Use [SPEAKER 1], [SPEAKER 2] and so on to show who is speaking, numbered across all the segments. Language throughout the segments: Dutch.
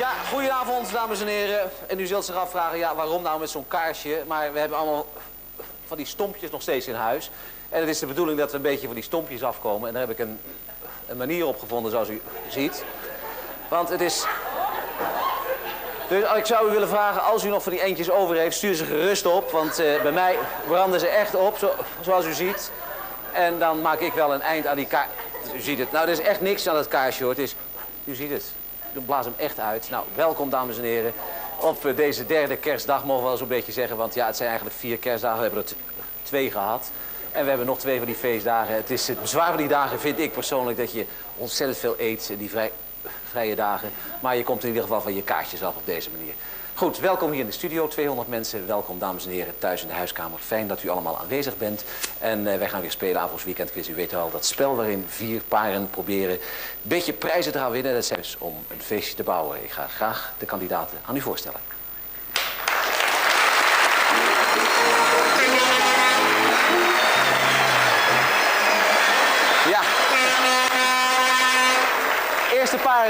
[SPEAKER 1] Ja, goedenavond, dames en heren. En u zult zich afvragen, ja, waarom nou met zo'n kaarsje? Maar we hebben allemaal van die stompjes nog steeds in huis. En het is de bedoeling dat we een beetje van die stompjes afkomen. En daar heb ik een, een manier op gevonden, zoals u ziet. Want het is... Dus ik zou u willen vragen, als u nog van die eentjes over heeft, stuur ze gerust op. Want eh, bij mij branden ze echt op, zo, zoals u ziet. En dan maak ik wel een eind aan die kaars. U ziet het. Nou, er is echt niks aan het kaarsje, hoor. Het is... U ziet het. Ik blaas hem echt uit. Nou, welkom, dames en heren. Op eh, deze derde kerstdag, mogen we wel zo'n beetje zeggen. Want ja, het zijn eigenlijk vier kerstdagen. We hebben er twee gehad. En we hebben nog twee van die feestdagen. Het is het bezwaar van die dagen, vind ik persoonlijk, dat je ontzettend veel eet. in Die vrij, vrije dagen. Maar je komt in ieder geval van je kaartjes af op deze manier. Goed, welkom hier in de studio. 200 mensen. Welkom, dames en heren, thuis in de huiskamer. Fijn dat u allemaal aanwezig bent. En eh, wij gaan weer spelen Avonds Weekend Quiz. U weet wel, dat spel waarin vier paren proberen een beetje prijzen te gaan winnen. Dat zijn dus om een feestje te bouwen. Ik ga graag de kandidaten aan u voorstellen.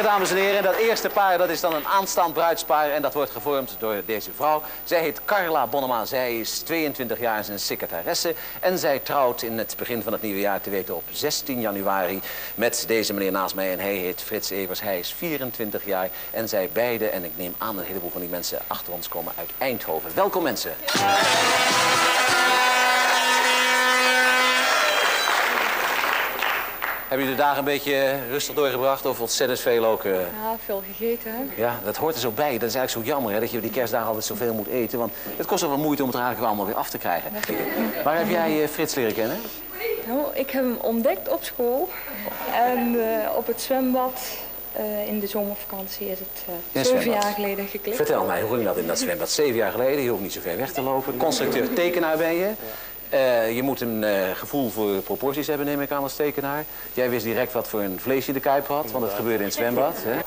[SPEAKER 1] Dames en heren. En dat eerste paar dat is dan een aanstaand bruidspaar. En dat wordt gevormd door deze vrouw. Zij heet Carla Bonnema. Zij is 22 jaar en een secretaresse. En zij trouwt in het begin van het nieuwe jaar te weten op 16 januari met deze meneer naast mij. En hij heet Frits Evers. Hij is 24 jaar. En zij beiden, en ik neem aan een heleboel van die mensen achter ons komen uit Eindhoven. Welkom mensen. Hebben jullie de dagen een beetje rustig doorgebracht of ontzettend veel ook? eh?
[SPEAKER 2] Ja, veel gegeten. hè?
[SPEAKER 1] Ja, dat hoort er zo bij. Dat is eigenlijk zo jammer hè, dat je die kerstdagen altijd zoveel moet eten. Want het kost wel wat moeite om het er eigenlijk allemaal weer af te krijgen. Waar heb jij eh, Frits leren kennen?
[SPEAKER 2] Nou, ik heb hem ontdekt op school. En eh, op het zwembad eh, in de zomervakantie is het eh, zeven jaar geleden geklikt.
[SPEAKER 1] Vertel mij, hoe ging dat in dat zwembad? Zeven jaar geleden, je hoeft niet zo ver weg te lopen. Constructeur tekenaar ben je. Eh, je moet een eh, gevoel voor proporties hebben, neem ik aan, als tekenaar. Jij wist direct wat voor een vleesje de kuip had, want het gebeurde in het zwembad. Hè?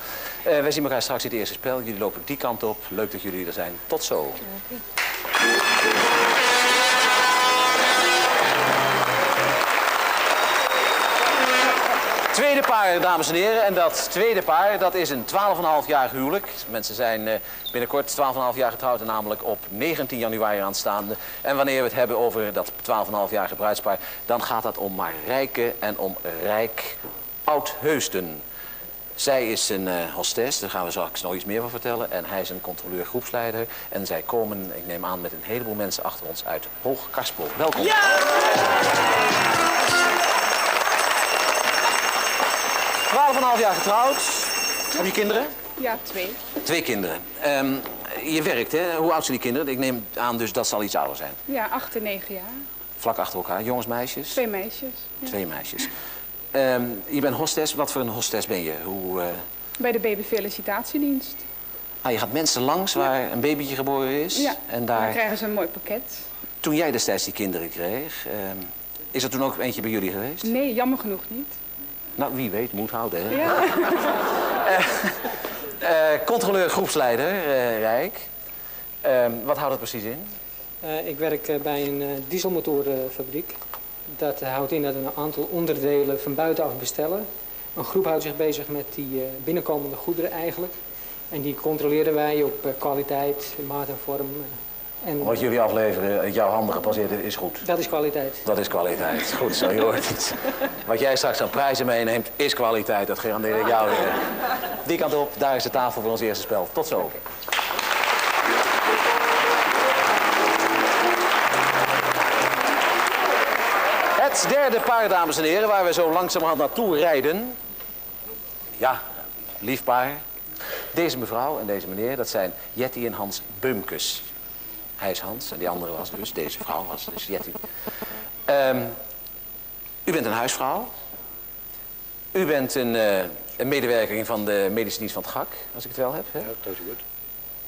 [SPEAKER 1] Eh, wij zien elkaar straks in het eerste spel. Jullie lopen die kant op. Leuk dat jullie er zijn. Tot zo. Paar, dames en heren. En dat tweede paar, dat is een 12,5-jarig huwelijk. Mensen zijn eh, binnenkort 12,5 jaar getrouwd, namelijk op 19 januari aanstaande. En wanneer we het hebben over dat 12,5-jarige bruidspaar, dan gaat het om Marijke en om Rijk Oudheusden. Zij is een eh hostess, daar gaan we straks nog iets meer van vertellen. En hij is een controleur groepsleider. En zij komen, ik neem aan, met een heleboel mensen achter ons uit Hoog-Karspel. Welkom. 12,5 jaar getrouwd. Heb je kinderen?
[SPEAKER 3] Ja, twee.
[SPEAKER 1] Twee kinderen. Ehm, je werkt, hè? Hoe oud zijn die kinderen? Ik neem aan dus dat ze al iets ouder zijn.
[SPEAKER 3] Ja, acht en negen jaar.
[SPEAKER 1] Vlak achter elkaar. Jongens, meisjes?
[SPEAKER 3] Twee meisjes. Ja.
[SPEAKER 1] Twee meisjes. Ehm, je bent hostess. Wat voor een hostess ben je? Hoe, eh,
[SPEAKER 3] Bij de baby felicitatiedienst.
[SPEAKER 1] ah, je gaat mensen langs waar een babytje geboren is.
[SPEAKER 3] Ja.
[SPEAKER 1] En
[SPEAKER 3] Dan
[SPEAKER 1] daar,
[SPEAKER 3] krijgen ze een mooi pakket.
[SPEAKER 1] toen jij destijds die kinderen kreeg, ehm, is er toen ook eentje bij jullie geweest?
[SPEAKER 3] Nee, jammer genoeg niet.
[SPEAKER 1] Nou, wie weet, moet houden, hè?
[SPEAKER 3] Ja.
[SPEAKER 1] Eh, controleur groepsleider, eh, Rijk. Ehm, wat houdt dat precies in?
[SPEAKER 4] Eh, ik werk eh, bij een eh, dieselmotorenfabriek. Dat houdt in dat we een aantal onderdelen van buitenaf bestellen. Een groep houdt zich bezig met die eh, binnenkomende goederen eigenlijk. En die controleren wij op eh, kwaliteit, maat en vorm. Eh, en
[SPEAKER 1] Wat jullie afleveren, uit jouw handen gepasseerd is, is goed.
[SPEAKER 4] dat is kwaliteit.
[SPEAKER 1] Dat is kwaliteit. Goed zo, je hoort het. Wat jij straks aan prijzen meeneemt, is kwaliteit. Dat garandeer ik jou weer. Die kant op, daar is de tafel voor ons eerste spel. Tot zo. Het derde paar, dames en heren, waar we zo langzamerhand naartoe rijden. Ja, lief paar. Deze mevrouw en deze meneer, dat zijn Jetty en Hans Bumkes. Hij is Hans en die andere was dus, deze vrouw was dus Jetty. Ehm, u bent een huisvrouw. U bent een, eh, een medewerker van de medische dienst van het GAK, als ik het wel heb. Hè?
[SPEAKER 5] Ja, dat is goed.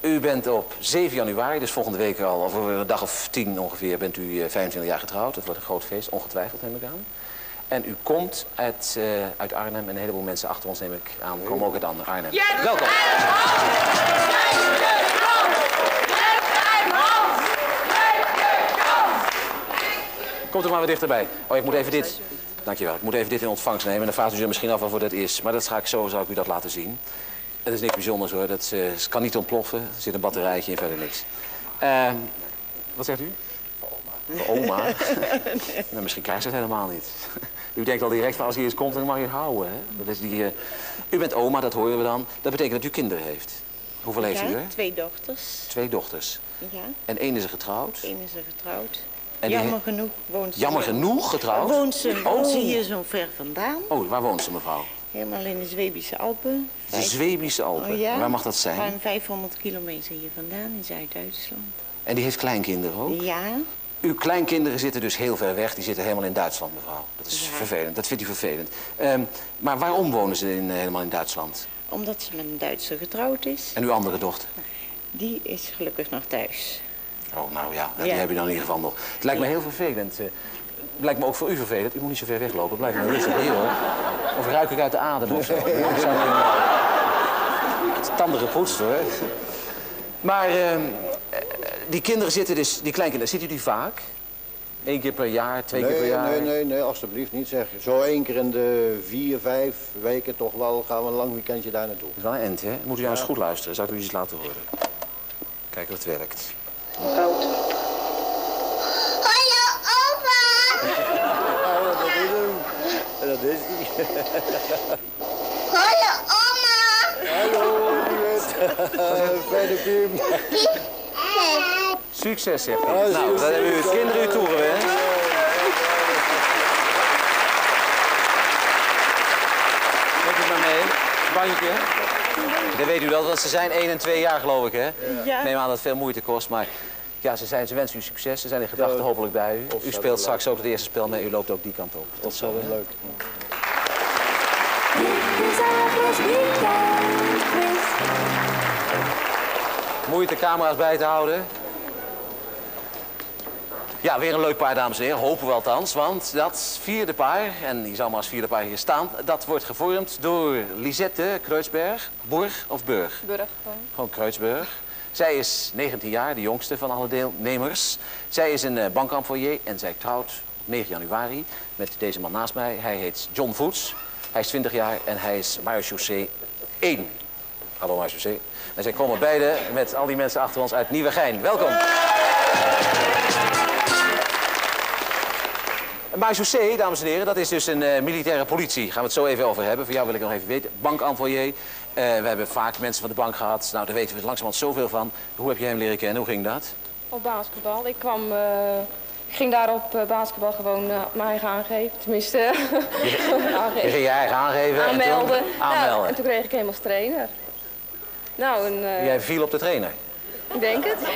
[SPEAKER 1] U bent op 7 januari, dus volgende week al, of over een dag of 10 ongeveer, bent u eh, 25 jaar getrouwd. Het wordt een groot feest, ongetwijfeld neem ik aan. En u komt uit, eh, uit Arnhem en een heleboel mensen achter ons neem ik aan, komen ook uit Arnhem. Arnhem. Welkom. Komt er maar weer dichterbij. Oh, ik moet even dit. Dankjewel. Ik moet even dit in ontvangst nemen. En dan vraagt u zich misschien af waarvoor dat is. Maar dat ga ik zo, zal ik u dat laten zien. Het is niks bijzonders hoor. Dat het kan niet ontploffen. Er zit een batterijtje in, verder niks. Eh, wat zegt u? Oma. Oma? nou, misschien krijgt ze het helemaal niet. U denkt al direct van als hij eens komt, dan mag je het houden. Hè? Dat is die, eh, U bent oma, dat horen we dan. Dat betekent dat u kinderen heeft. Hoeveel heeft u er?
[SPEAKER 5] twee dochters.
[SPEAKER 1] Twee dochters.
[SPEAKER 5] Ja,
[SPEAKER 1] En één is er getrouwd.
[SPEAKER 5] één is er getrouwd.
[SPEAKER 1] En die
[SPEAKER 5] Jammer genoeg woont ze...
[SPEAKER 1] Jammer genoeg getrouwd?
[SPEAKER 5] Woont ze, woont ze
[SPEAKER 1] Oh.
[SPEAKER 5] hier zo ver vandaan.
[SPEAKER 1] Oh, waar woont ze mevrouw?
[SPEAKER 5] Helemaal in de Zwebische Alpen.
[SPEAKER 1] De Zwebische Alpen.
[SPEAKER 5] Oh, ja?
[SPEAKER 1] Waar mag dat zijn?
[SPEAKER 5] Ruim 500 kilometer hier vandaan, in Zuid-Duitsland.
[SPEAKER 1] En die heeft kleinkinderen ook?
[SPEAKER 5] Ja,
[SPEAKER 1] Uw kleinkinderen zitten dus heel ver weg. Die zitten helemaal in Duitsland, mevrouw. Dat is
[SPEAKER 5] Ja.
[SPEAKER 1] vervelend. Dat vindt u vervelend. Ehm, maar waarom wonen ze in, eh, helemaal in Duitsland?
[SPEAKER 5] omdat ze met een Duitser getrouwd is.
[SPEAKER 1] En uw andere dochter?
[SPEAKER 5] Die is gelukkig nog thuis.
[SPEAKER 1] Oh, nou ja, die
[SPEAKER 5] Ja.
[SPEAKER 1] heb je dan in ieder geval nog. Het lijkt me heel vervelend. eh. Het lijkt me ook voor u vervelend. U moet niet zo ver weglopen. Blijf maar rustig hier, hoor. Of ruik ik uit de adem of zo. Zou Het tanden gepoetst, hoor. Maar ehm, eh, die kinderen zitten dus, die kleinkinderen, ziet u die vaak? Eén keer per jaar, twee keer per jaar?
[SPEAKER 6] nee, nee, nee, alstublieft niet zeg. Zo één keer in de vier, vijf weken toch wel gaan we een lang weekendje daar naartoe.
[SPEAKER 1] Dat is wel een end, hè? Moet u nou eens goed luisteren. Zal ik u iets laten horen? Kijken of het
[SPEAKER 7] Hallo opa!
[SPEAKER 6] Ja, dat is hem. En dat is die.
[SPEAKER 7] Hallo oma!
[SPEAKER 6] Hallo. Fijne Piem.
[SPEAKER 1] Succes, zegt hij.
[SPEAKER 6] Ja,
[SPEAKER 1] nou, dat hebben u het kinderen u toegewenst. Neemt u maar mee. Bandje. Dan weet u dat, want ze zijn 1 en 2 jaar geloof ik, hè?
[SPEAKER 5] Ja.
[SPEAKER 1] Ik neem aan dat het veel moeite kost, maar ja, ze, zijn, ze wensen u succes. Ze zijn in gedachten hopelijk bij u. U speelt straks ook het eerste spel mee, u loopt ook die kant op. Tot
[SPEAKER 6] Dat
[SPEAKER 1] zo.
[SPEAKER 6] is wel leuk.
[SPEAKER 1] Moeite camera's bij te houden. Ja, weer een leuk paar, dames en heren. Hopen we althans. Want dat vierde paar, en die zal maar als vierde paar hier staan... dat wordt gevormd door Lisette Kreutzberg. Borg of Burg?
[SPEAKER 3] Burg.
[SPEAKER 1] Gewoon Kreutzberg. Zij is 19 jaar, de jongste van alle deelnemers. Zij is een uh, bankemployé en zij trouwt op 9 januari met deze man naast mij. Hij heet John Voets. Hij is 20 jaar en hij is Marechaussee 1. Hallo Marechaussee. En zij komen beide met al die mensen achter ons uit Nieuwegein. Welkom. Marechaussee, dames en heren, dat is dus een eh, militaire politie. Gaan we het zo even over hebben. Voor jou wil ik nog even weten. Bankemployé. Eh, we hebben vaak mensen van de bank gehad. Nou, daar weten we langzamerhand zoveel van. Hoe heb je hem leren kennen? Hoe ging dat?
[SPEAKER 2] Op basketbal. Ik kwam... eh, ging daar op basketbal gewoon mijn eigen aangeven. Tenminste,
[SPEAKER 1] Je
[SPEAKER 2] aangeven.
[SPEAKER 1] ging je eigen aangeven. en toen-
[SPEAKER 2] aanmelden. Nou,
[SPEAKER 1] aanmelden.
[SPEAKER 2] en toen kreeg ik hem als trainer. Nou, en,
[SPEAKER 1] Jij viel op de trainer.
[SPEAKER 2] Ik denk het.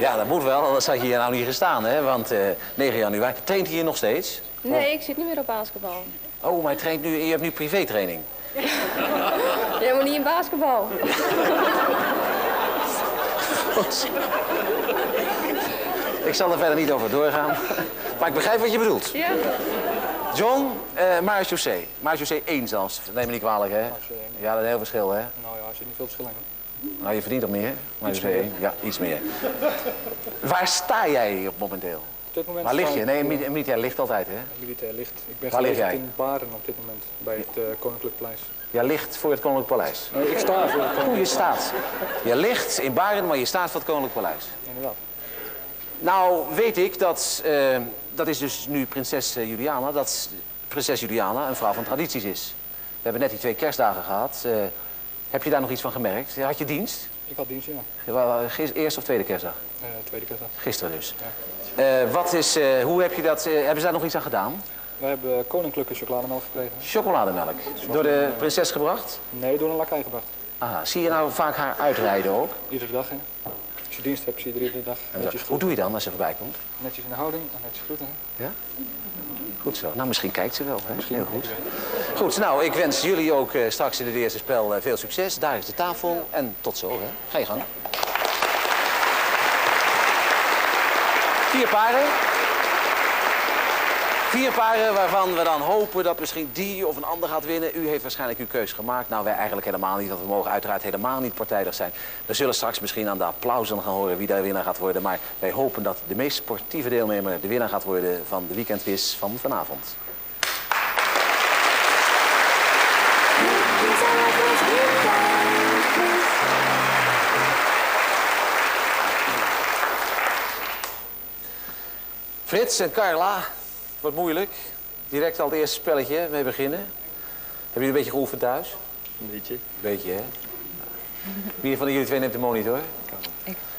[SPEAKER 1] Ja, dat moet wel, anders had je hier nou niet gestaan, hè? Want eh 9 januari. Traint hij hier nog steeds?
[SPEAKER 2] Nee, ik zit niet meer op basketbal.
[SPEAKER 1] Oh, maar hij traint nu, je hebt nu privétraining.
[SPEAKER 2] Jij moet niet in basketbal.
[SPEAKER 1] Ik zal er verder niet over doorgaan. Maar ik begrijp wat je bedoelt.
[SPEAKER 2] Ja.
[SPEAKER 1] John, eh Marechaussee. Marechaussee 1 zelfs. Neem me niet kwalijk, hè? Ja, dat is een heel verschil, hè?
[SPEAKER 4] Nou ja, er zit niet veel verschil in.
[SPEAKER 1] Nou, je verdient toch meer? Marechaussee 1? Ja, iets meer. Waar sta jij op momenteel?
[SPEAKER 4] Op dit moment
[SPEAKER 1] Waar lig
[SPEAKER 4] sta
[SPEAKER 1] je? Nee, mili- militair ligt altijd, hè?
[SPEAKER 4] Militair licht. Ik ben
[SPEAKER 1] Waar lig jij?
[SPEAKER 4] in Baren op dit moment, bij het eh, Koninklijk Paleis.
[SPEAKER 1] Jij ligt voor het Koninklijk Paleis.
[SPEAKER 4] Nee, ik sta voor het Koninklijk
[SPEAKER 1] je staat. Je ligt in Baren, maar je staat voor het Koninklijk Paleis.
[SPEAKER 4] Inderdaad.
[SPEAKER 1] Nou, weet ik dat, eh, dat is dus nu prinses eh, Juliana, dat prinses Juliana een vrouw van tradities is. We hebben net die twee kerstdagen gehad. Eh, heb je daar nog iets van gemerkt? Had je dienst?
[SPEAKER 4] Ik had dienst, ja.
[SPEAKER 1] Gis- Eerste of tweede kerstdag?
[SPEAKER 4] Eh, tweede kerstdag.
[SPEAKER 1] Gisteren dus.
[SPEAKER 4] Ja.
[SPEAKER 1] Eh, wat is, eh, hoe heb je dat, eh, hebben ze daar nog iets aan gedaan?
[SPEAKER 4] We hebben koninklijke chocolademelk gekregen.
[SPEAKER 1] Chocolademelk. Door de prinses gebracht?
[SPEAKER 4] Nee, door een lakij gebracht.
[SPEAKER 1] Aha. Zie je nou vaak haar uitrijden ook?
[SPEAKER 4] Iedere dag, hè. Als je dienst hebt, zie je er iedere dag netjes,
[SPEAKER 1] Hoe doe je dan als ze voorbij komt?
[SPEAKER 4] netjes in de houding en netjes groeten. hè.
[SPEAKER 1] Ja? Goed zo. Nou, misschien kijkt ze wel. Hè? Heel goed. Goed, nou, ik wens jullie ook eh, straks in het eerste spel eh, veel succes. Daar is de tafel en tot zo. Hè? Ga je gang. Vier paren. Vier paren waarvan we dan hopen dat misschien die of een ander gaat winnen. U heeft waarschijnlijk uw keus gemaakt. Nou, wij eigenlijk helemaal niet, want we mogen uiteraard helemaal niet partijdig zijn. We zullen straks misschien aan de applausen gaan horen wie daar winnaar gaat worden. Maar wij hopen dat de meest sportieve deelnemer de winnaar gaat worden van de weekendvis van vanavond. Frits en Carla, wat moeilijk. Direct al het eerste spelletje mee beginnen. Hebben jullie een beetje geoefend thuis?
[SPEAKER 8] Een beetje.
[SPEAKER 1] Beetje, hè? Wie van jullie twee neemt de monitor?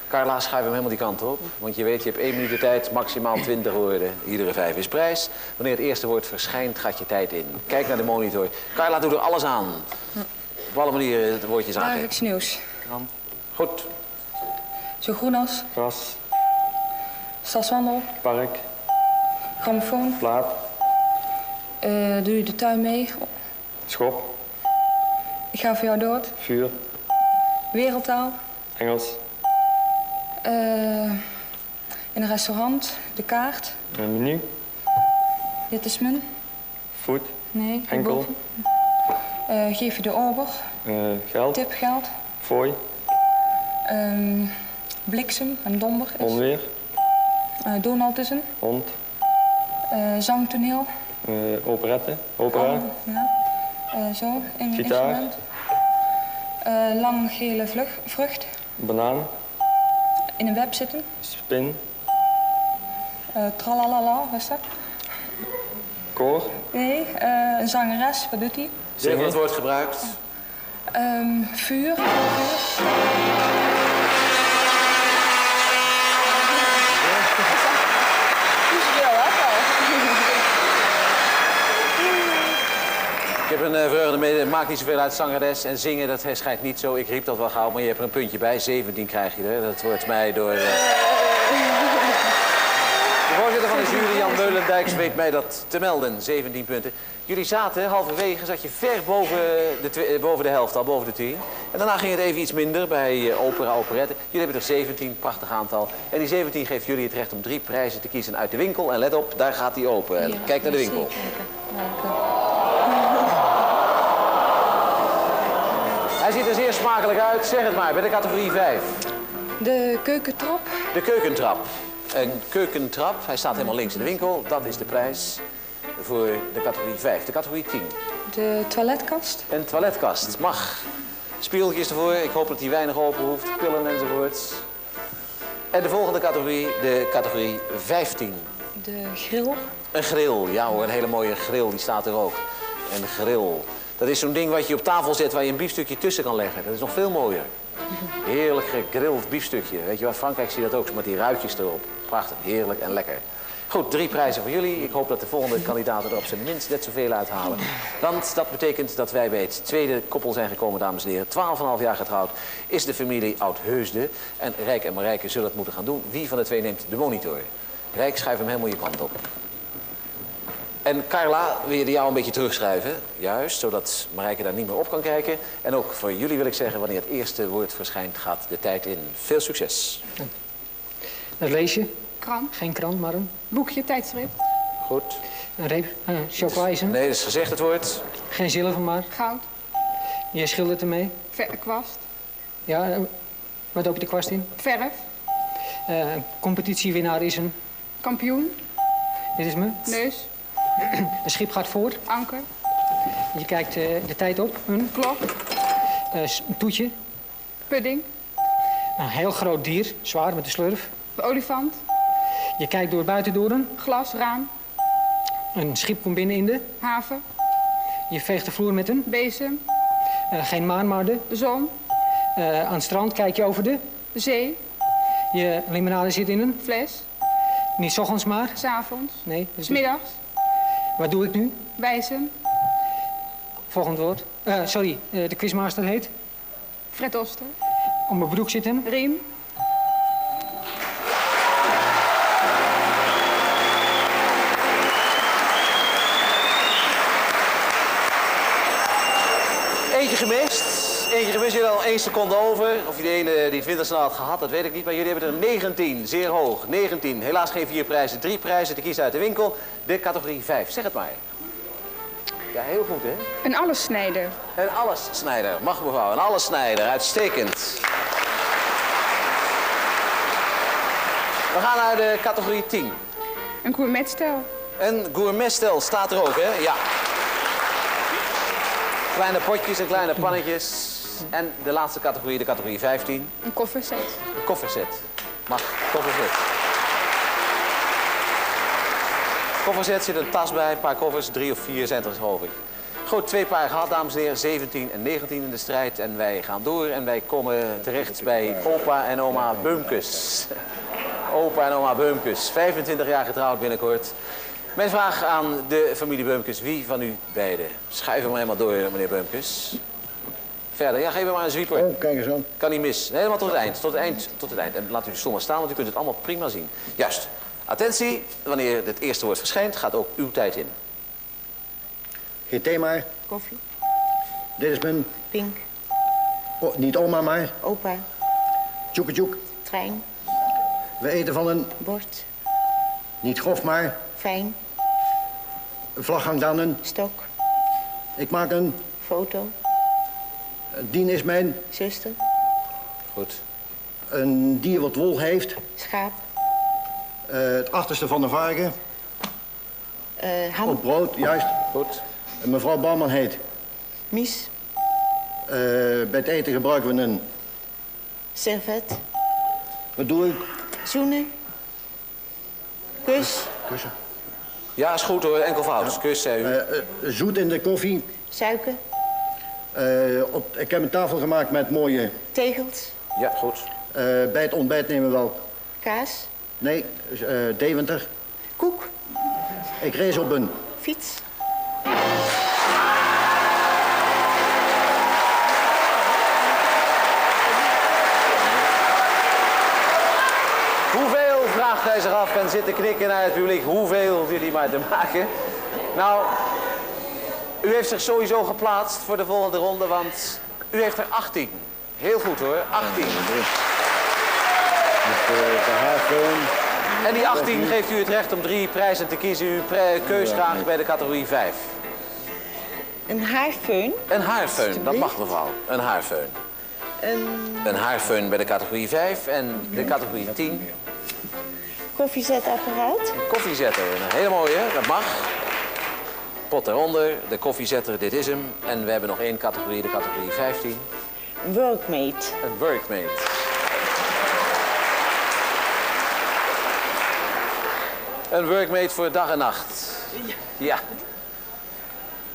[SPEAKER 1] Carla, schuif hem helemaal die kant op. Want je weet, je hebt één minuut de tijd, maximaal 20 woorden. Iedere vijf is prijs. Wanneer het eerste woord verschijnt, gaat je tijd in. Kijk naar de monitor. Carla doet er alles aan. Op alle manieren het woordjes aankijken.
[SPEAKER 2] Dagelijks nieuws.
[SPEAKER 1] Goed.
[SPEAKER 2] Zo groen als
[SPEAKER 8] Gras,
[SPEAKER 2] stadswandel,
[SPEAKER 8] park,
[SPEAKER 2] grammofoon.
[SPEAKER 8] plaat,
[SPEAKER 2] Eh, doe je de tuin mee?
[SPEAKER 8] schop,
[SPEAKER 2] Ik ga voor jou dood.
[SPEAKER 8] vuur,
[SPEAKER 2] Wereldtaal.
[SPEAKER 8] Engels,
[SPEAKER 2] Eh, in een restaurant. De kaart.
[SPEAKER 8] een menu,
[SPEAKER 2] Dit is mijn.
[SPEAKER 8] voet,
[SPEAKER 2] Nee.
[SPEAKER 8] enkel.
[SPEAKER 2] Eh, geef je de ober.
[SPEAKER 8] eh, geld,
[SPEAKER 2] Tip geld.
[SPEAKER 8] fooi,
[SPEAKER 2] Ehm, bliksem en donder is.
[SPEAKER 8] onweer,
[SPEAKER 2] Donald is een.
[SPEAKER 8] hond,
[SPEAKER 2] zangtoneel.
[SPEAKER 8] eh, operette, opera,
[SPEAKER 2] Ja. Eh, zo, een
[SPEAKER 8] Gitaar.
[SPEAKER 2] instrument. Eh, lang gele vlug, vrucht.
[SPEAKER 8] banaan,
[SPEAKER 2] In een web zitten.
[SPEAKER 8] spin,
[SPEAKER 2] Eh tralalala, wat is dat?
[SPEAKER 8] koor,
[SPEAKER 2] Nee, eh, een zangeres, wat doet hij?
[SPEAKER 1] Zeg wat het woord gebruikt.
[SPEAKER 2] Ehm, vuur. vuur.
[SPEAKER 1] Ik heb een uh, vreugde mee, maakt niet zoveel uit zangeres en zingen, dat schijnt niet zo. Ik riep dat wel gauw, maar je hebt er een puntje bij. 17 krijg je er. Dat wordt mij door... eh, De voorzitter van de jury, Jan Meulendijks, weet mij dat te melden. 17 punten. Jullie zaten, halverwege, zat je ver boven de, eh, boven de helft, al boven de 10. En daarna ging het even iets minder bij eh, opera, operette. Jullie hebben er 17, prachtig aantal. En die 17 geeft jullie het recht om drie prijzen te kiezen uit de winkel. En let op, daar gaat die open. Kijk naar de winkel. Hij ziet er zeer smakelijk uit. Zeg het maar, bij de categorie 5.
[SPEAKER 2] De keukentrap.
[SPEAKER 1] De keukentrap. Een keukentrap, hij staat helemaal links in de winkel. Dat is de prijs voor de categorie 5. De categorie 10.
[SPEAKER 2] De toiletkast.
[SPEAKER 1] Een toiletkast. Mag. Spiegeltjes ervoor. Ik hoop dat hij weinig open hoeft. Pillen enzovoorts. En de volgende categorie, de categorie 15.
[SPEAKER 2] De grill.
[SPEAKER 1] Een grill. Ja hoor, een hele mooie grill. Die staat er ook. Een grill. Dat is zo'n ding wat je op tafel zet waar je een biefstukje tussen kan leggen. Dat is nog veel mooier. Heerlijk gegrild biefstukje. Weet je wel, Frankrijk zie je dat ook, met die ruitjes erop. Prachtig, heerlijk en lekker. Goed, drie prijzen voor jullie. Ik hoop dat de volgende kandidaten er op zijn minst net zoveel uithalen. Want dat betekent dat wij bij het tweede koppel zijn gekomen, dames en heren. 12,5 jaar getrouwd is de familie Oud-Heusden. En Rijk en Marijke zullen het moeten gaan doen. Wie van de twee neemt de monitor? Rijk, schuif hem helemaal je kant op. En Carla, wil je de jou een beetje terugschrijven? Juist, zodat Marijke daar niet meer op kan kijken. En ook voor jullie wil ik zeggen, wanneer het eerste woord verschijnt, gaat de tijd in. Veel succes.
[SPEAKER 4] Dat lees je.
[SPEAKER 3] Krant,
[SPEAKER 4] Geen krant, maar een,
[SPEAKER 3] boekje, tijdschrift,
[SPEAKER 1] Goed.
[SPEAKER 4] een reep. Uh, chocoladeisen.
[SPEAKER 1] Nee, dat is gezegd het woord.
[SPEAKER 4] Geen zilver, maar.
[SPEAKER 3] goud,
[SPEAKER 4] Je schildert ermee.
[SPEAKER 3] ver- kwast,
[SPEAKER 4] Ja, eh, wat doop je de kwast in?
[SPEAKER 3] verf,
[SPEAKER 4] Eh, een competitiewinnaar is een...
[SPEAKER 3] kampioen,
[SPEAKER 4] Dit is me.
[SPEAKER 3] neus,
[SPEAKER 4] Een schip gaat voor.
[SPEAKER 3] anker,
[SPEAKER 4] Je kijkt eh, de tijd op. Een,
[SPEAKER 3] klok,
[SPEAKER 4] eh, s- een toetje.
[SPEAKER 3] pudding,
[SPEAKER 4] Een heel groot dier. Zwaar met de slurf.
[SPEAKER 3] olifant,
[SPEAKER 4] Je kijkt door buiten door een.
[SPEAKER 3] glas, raam,
[SPEAKER 4] Een schip komt binnen in de.
[SPEAKER 3] haven,
[SPEAKER 4] Je veegt de vloer met een.
[SPEAKER 3] bezem,
[SPEAKER 4] eh, geen maan, maar de.
[SPEAKER 3] zon,
[SPEAKER 4] aan het strand kijk je over de.
[SPEAKER 3] zee,
[SPEAKER 4] Je limonade zit in een.
[SPEAKER 3] fles,
[SPEAKER 4] Niet 's ochtends maar.
[SPEAKER 3] s'avonds,
[SPEAKER 4] Nee. dat is-
[SPEAKER 3] smiddags,
[SPEAKER 4] Wat doe ik nu?
[SPEAKER 3] wijzen,
[SPEAKER 4] Volgend woord. Eh, sorry, eh, de quizmaster heet.
[SPEAKER 3] Fred Oster,
[SPEAKER 4] Om mijn broek zit een.
[SPEAKER 3] riem,
[SPEAKER 1] één seconde over. Of je de ene die het wintersnel had gehad, dat weet ik niet. Maar jullie hebben er 19. Zeer hoog. 19. Helaas geen vier prijzen. Drie prijzen te kiezen uit de winkel. De categorie 5. Zeg het maar. Ja, heel goed hè.
[SPEAKER 3] een allessnijder,
[SPEAKER 1] Een allessnijder. Mag mevrouw, een allessnijder. Uitstekend. We gaan naar de categorie 10.
[SPEAKER 3] een gourmetstel,
[SPEAKER 1] Een gourmetstel staat er ook, hè? Ja. Kleine potjes en kleine pannetjes. En de laatste categorie, de categorie 15.
[SPEAKER 3] een kofferset,
[SPEAKER 1] Een kofferset. Mag, kofferset. Kofferzet zit een tas bij, een paar koffers, drie of vier zijn er geloof ik. Goed, twee paar gehad, dames en heren. 17 en 19 in de strijd. En wij gaan door en wij komen terecht bij opa en oma Beumkes. Opa en oma Beumkes, 25 jaar getrouwd binnenkort. Mijn vraag aan de familie Beumkes. Wie van u beiden? Schuif hem maar helemaal door, meneer Beumkes. Verder, ja, geef hem maar een zwieper.
[SPEAKER 6] Oh, kijk eens aan.
[SPEAKER 1] Kan niet mis. Helemaal tot het eind. Tot het eind. Tot het eind. En laat u de stoel maar staan, want u kunt het allemaal prima zien. Juist. Attentie, wanneer het eerste woord verschijnt, gaat ook uw tijd in.
[SPEAKER 6] Geen thee maar.
[SPEAKER 5] Koffie.
[SPEAKER 6] Dit is mijn,
[SPEAKER 5] Pink.
[SPEAKER 6] oh, niet oma maar.
[SPEAKER 5] Opa.
[SPEAKER 6] Tjoeke tjoek.
[SPEAKER 5] Trein.
[SPEAKER 6] We eten van een,
[SPEAKER 5] Bord.
[SPEAKER 6] niet grof maar.
[SPEAKER 5] Fijn.
[SPEAKER 6] Een vlag hangt aan een.
[SPEAKER 5] Stok.
[SPEAKER 6] Ik maak een,
[SPEAKER 5] Foto.
[SPEAKER 6] Dien is mijn.
[SPEAKER 5] Zuster.
[SPEAKER 1] Goed.
[SPEAKER 6] Een dier wat wol heeft.
[SPEAKER 5] Schaap.
[SPEAKER 6] eh, het achterste van de varken.
[SPEAKER 5] eh, ham.
[SPEAKER 6] Op brood, juist.
[SPEAKER 1] Goed.
[SPEAKER 6] En mevrouw Bouwman heet.
[SPEAKER 5] Mies.
[SPEAKER 6] Eh, bij het eten gebruiken we een,
[SPEAKER 5] Servet.
[SPEAKER 6] wat doe ik?
[SPEAKER 5] Zoenen. Kus.
[SPEAKER 6] Kussen.
[SPEAKER 1] Ja, is goed hoor. Enkel fout. Kus, zei u.
[SPEAKER 6] Zoet in de koffie.
[SPEAKER 5] Suiker.
[SPEAKER 6] Eh, op, ik heb een tafel gemaakt met mooie...
[SPEAKER 5] Tegels.
[SPEAKER 1] Ja, goed.
[SPEAKER 6] eh, bij het ontbijt nemen we wel...
[SPEAKER 5] Kaas.
[SPEAKER 6] Nee, eh Deventer.
[SPEAKER 5] Koek.
[SPEAKER 6] Ik race op een...
[SPEAKER 5] Fiets.
[SPEAKER 1] Hoeveel, vraagt hij zich af en zit te knikken naar het publiek. Hoeveel jullie maar te maken? Nou, u heeft zich sowieso geplaatst voor de volgende ronde, want u heeft er 18. Heel goed hoor, 18.
[SPEAKER 6] Dus, eh.
[SPEAKER 1] En die 18 geeft u het recht om drie prijzen te kiezen. Uw keus graag bij de categorie 5.
[SPEAKER 5] Een haarfeun.
[SPEAKER 1] Een haarfeun, dat mag mevrouw. Een haarfeun.
[SPEAKER 5] Een
[SPEAKER 1] Een haarfeun bij de categorie 5 en de categorie 10.
[SPEAKER 5] koffiezetapparaat.
[SPEAKER 1] Koffiezetter, een hele mooie, dat mag. Pot eronder, de koffiezetter, dit is hem. En we hebben nog één categorie, de categorie 15.
[SPEAKER 5] Workmate.
[SPEAKER 1] Een workmate. Een workmate voor dag en nacht. Ja.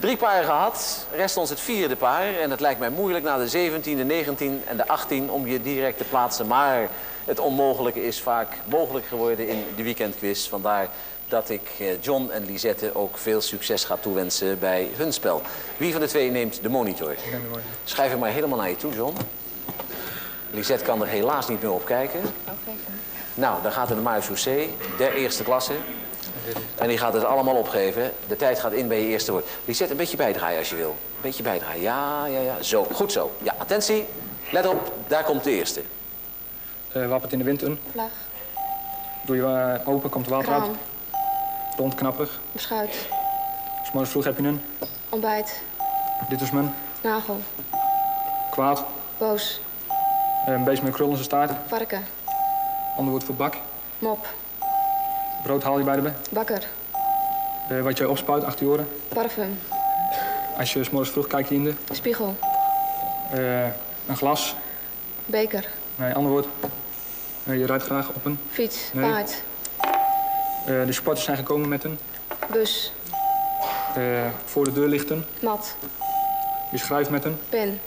[SPEAKER 1] Drie paar gehad, rest ons het vierde paar. En het lijkt mij moeilijk na de 17, de 19 en de 18 om je direct te plaatsen. Maar het onmogelijke is vaak mogelijk geworden in de weekendquiz. Vandaar dat ik eh, John en Lisette ook veel succes ga toewensen bij hun spel. Wie van de twee neemt de monitor? Schrijf hem maar helemaal naar je toe, John. Lisette kan er helaas niet meer op kijken. Nou, dan gaat er de Marseillais, der eerste klasse. En die gaat het allemaal opgeven. De tijd gaat in bij je eerste woord. Lisette, een beetje bijdraaien als je wil. Een beetje bijdraaien. Ja, ja, ja. Zo, goed zo. Ja, attentie. Let op, daar komt de eerste.
[SPEAKER 9] Eh wappert in de wind een.
[SPEAKER 10] Vlag,
[SPEAKER 9] Doe je eh, open, komt er water uit. Rond, knappig.
[SPEAKER 10] beschuit,
[SPEAKER 9] S'morgens vroeg heb je een.
[SPEAKER 10] ontbijt,
[SPEAKER 9] Dit is mijn.
[SPEAKER 10] nagel,
[SPEAKER 9] Kwaad.
[SPEAKER 10] boos,
[SPEAKER 9] een beest met krul in zijn staart.
[SPEAKER 10] varken,
[SPEAKER 9] Ander woord voor bak.
[SPEAKER 10] mop,
[SPEAKER 9] Brood haal je bij de be.
[SPEAKER 10] bakker,
[SPEAKER 9] Eh, wat je opspuit achter je oren.
[SPEAKER 10] parfum,
[SPEAKER 9] Als je s'morgens vroeg kijk je in de.
[SPEAKER 10] spiegel,
[SPEAKER 9] Eh, een glas.
[SPEAKER 10] beker,
[SPEAKER 9] Nee, ander woord. Je rijdt graag op een.
[SPEAKER 10] fiets,
[SPEAKER 9] Nee.
[SPEAKER 10] paard,
[SPEAKER 9] de supporters zijn gekomen met een.
[SPEAKER 10] bus,
[SPEAKER 9] Eh, voor de deur ligt een.
[SPEAKER 10] mat,
[SPEAKER 9] Je schrijft met een.
[SPEAKER 10] pen,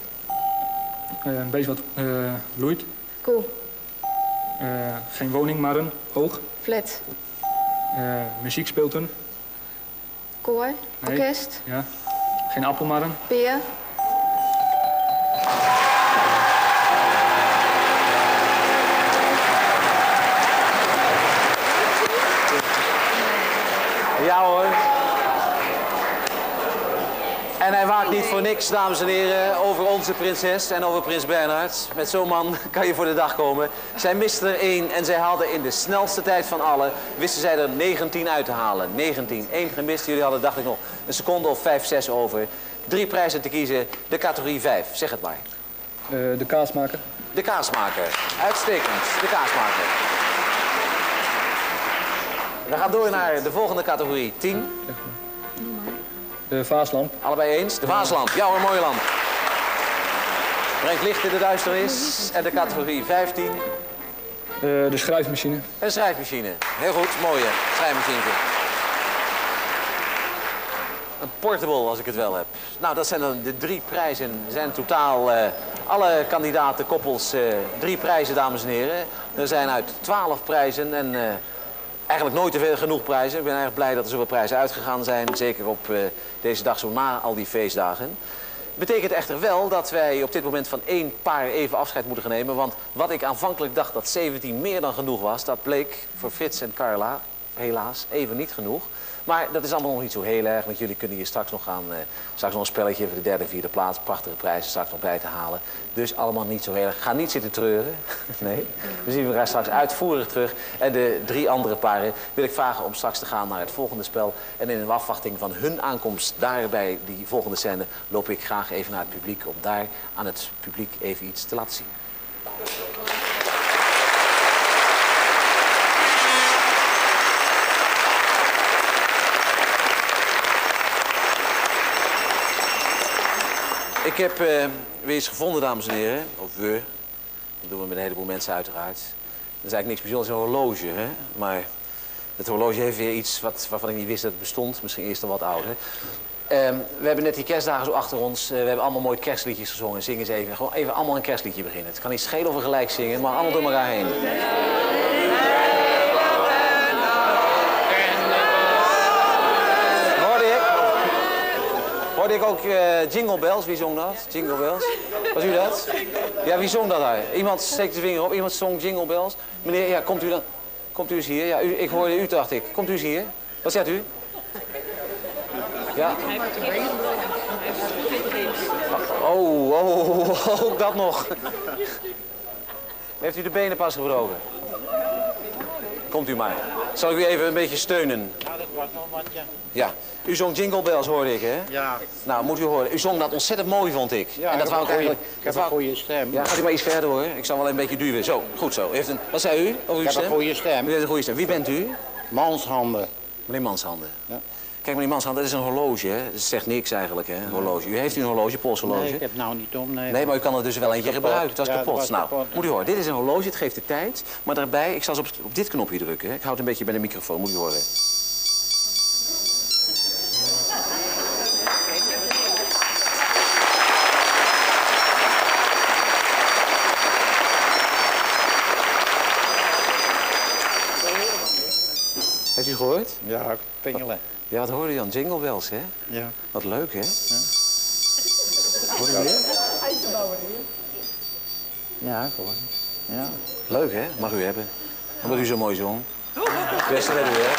[SPEAKER 9] Eh, een beest wat eh, loeit.
[SPEAKER 10] koe,
[SPEAKER 9] Eh, geen woning, maar een oog.
[SPEAKER 10] flat,
[SPEAKER 9] Eh, muziek speelt een.
[SPEAKER 10] koor,
[SPEAKER 9] Nee.
[SPEAKER 10] orkest,
[SPEAKER 9] Ja. Geen appel, maar een.
[SPEAKER 10] peer,
[SPEAKER 1] Ja hoor. En hij waakt niet voor niks, dames en heren, over onze prinses en over prins Bernhard. Met zo'n man kan je voor de dag komen. Zij misten er één en zij haalden in de snelste tijd van allen, wisten zij er 19 uit te halen. 19. Eén gemist, jullie hadden dacht ik nog een seconde of 5, 6 over. Drie prijzen te kiezen, de categorie 5, zeg het maar.
[SPEAKER 9] Eh, de kaasmaker.
[SPEAKER 1] De kaasmaker. Uitstekend, de kaasmaker. We gaan door naar de volgende categorie, 10.
[SPEAKER 9] De vaaslamp.
[SPEAKER 1] Allebei eens. De vaaslamp. Ja hoor, mooie lamp. Brengt licht in de duisternis. En de categorie 15.
[SPEAKER 9] Eh, de schrijfmachine.
[SPEAKER 1] Een schrijfmachine. Heel goed, mooie schrijfmachine. Een portable, als ik het wel heb. Nou, dat zijn dan de drie prijzen. Er zijn totaal eh, alle kandidaten, koppels, eh, drie prijzen, dames en heren. Er zijn uit twaalf prijzen en eigenlijk nooit te veel genoeg prijzen. Ik ben erg blij dat er zoveel prijzen uitgegaan zijn. Zeker op eh, deze dag zo na al die feestdagen. Betekent echter wel dat wij op dit moment van één paar even afscheid moeten gaan nemen. Want wat ik aanvankelijk dacht dat 17 meer dan genoeg was, dat bleek voor Frits en Carla helaas even niet genoeg. Maar dat is allemaal nog niet zo heel erg, want jullie kunnen hier straks nog gaan, eh, straks nog een spelletje voor de derde, vierde plaats, prachtige prijzen straks nog bij te halen. Dus allemaal niet zo heel erg. Ga niet zitten treuren. nee. We zien elkaar straks uitvoerig terug. En de drie andere paren wil ik vragen om straks te gaan naar het volgende spel. En in afwachting van hun aankomst daar bij die volgende scène loop ik graag even naar het publiek om daar aan het publiek even iets te laten zien. Ik heb eh, weer eens gevonden, dames en heren. Of we. Dat doen we met een heleboel mensen uiteraard. Dat is eigenlijk niks bijzonders, een horloge. Hè? Maar het horloge heeft weer iets wat, waarvan ik niet wist dat het bestond. Misschien eerst al wat ouder. Ehm, we hebben net die kerstdagen zo achter ons. Eh, we hebben allemaal mooi kerstliedjes gezongen. Zing eens even. Gewoon even allemaal een kerstliedje beginnen. Het kan niet schelen of we gelijk zingen, maar allemaal door elkaar heen. Hoorde ik ook eh, Jingle Bells? Wie zong dat? Jingle Bells? Was u dat? Ja, wie zong dat daar? Iemand steekt de vinger op, iemand zong Jingle Bells. Meneer, ja, komt u dan? Komt u eens hier? Ja, u, ik hoorde u, dacht ik. Komt u eens hier? Wat zegt u? Ja? Oh, oh, oh, ook dat nog. Heeft u de benen pas gebroken? Komt u maar. Zal ik u even een beetje steunen?
[SPEAKER 11] Ja.
[SPEAKER 1] U zong Jingle Bells, hoorde ik, hè?
[SPEAKER 11] Ja,
[SPEAKER 1] Nou, moet u horen. U zong dat ontzettend mooi, vond ik.
[SPEAKER 11] ja
[SPEAKER 1] en dat
[SPEAKER 11] ik
[SPEAKER 1] wou ik
[SPEAKER 11] heb een goeie-
[SPEAKER 1] eigenlijk...
[SPEAKER 11] Ik heb een goede stem.
[SPEAKER 1] Ja, gaat u maar iets verder, hoor. Ik zal wel een beetje duwen. Zo, goed zo. U Heeft een... Wat zei u over uw
[SPEAKER 11] Ik heb
[SPEAKER 1] stem?
[SPEAKER 11] een goede stem.
[SPEAKER 1] U heeft een goede stem. Wie bent u?
[SPEAKER 11] Manshanden.
[SPEAKER 1] Meneer Manshanden.
[SPEAKER 11] Ja.
[SPEAKER 1] Kijk, meneer Manshanden, dat is een horloge, hè? Dat zegt niks eigenlijk, hè? Een horloge. U heeft u een horloge, polshorloge?
[SPEAKER 11] Nee, ik heb nou niet om, nee.
[SPEAKER 1] Nee, maar u kan er dus wel eentje gebruiken. Het was
[SPEAKER 11] Ja,
[SPEAKER 1] kapot.
[SPEAKER 11] was
[SPEAKER 1] nou,
[SPEAKER 11] kapot.
[SPEAKER 1] moet u horen. Dit is een horloge, het geeft de tijd. Maar daarbij, ik zal eens op, op dit knopje drukken. Hè. Ik houd het een beetje bij de microfoon, moet u horen.
[SPEAKER 11] Ja, pingelen.
[SPEAKER 1] Ja, wat hoorde u dan? Jingle bells, hè?
[SPEAKER 11] Ja.
[SPEAKER 1] Wat leuk, hè? Hoorde u weer?
[SPEAKER 11] Ja, gewoon. Ja.
[SPEAKER 1] Leuk, hè? Mag u hebben. Omdat u zo mooi zong. Beste u, hè?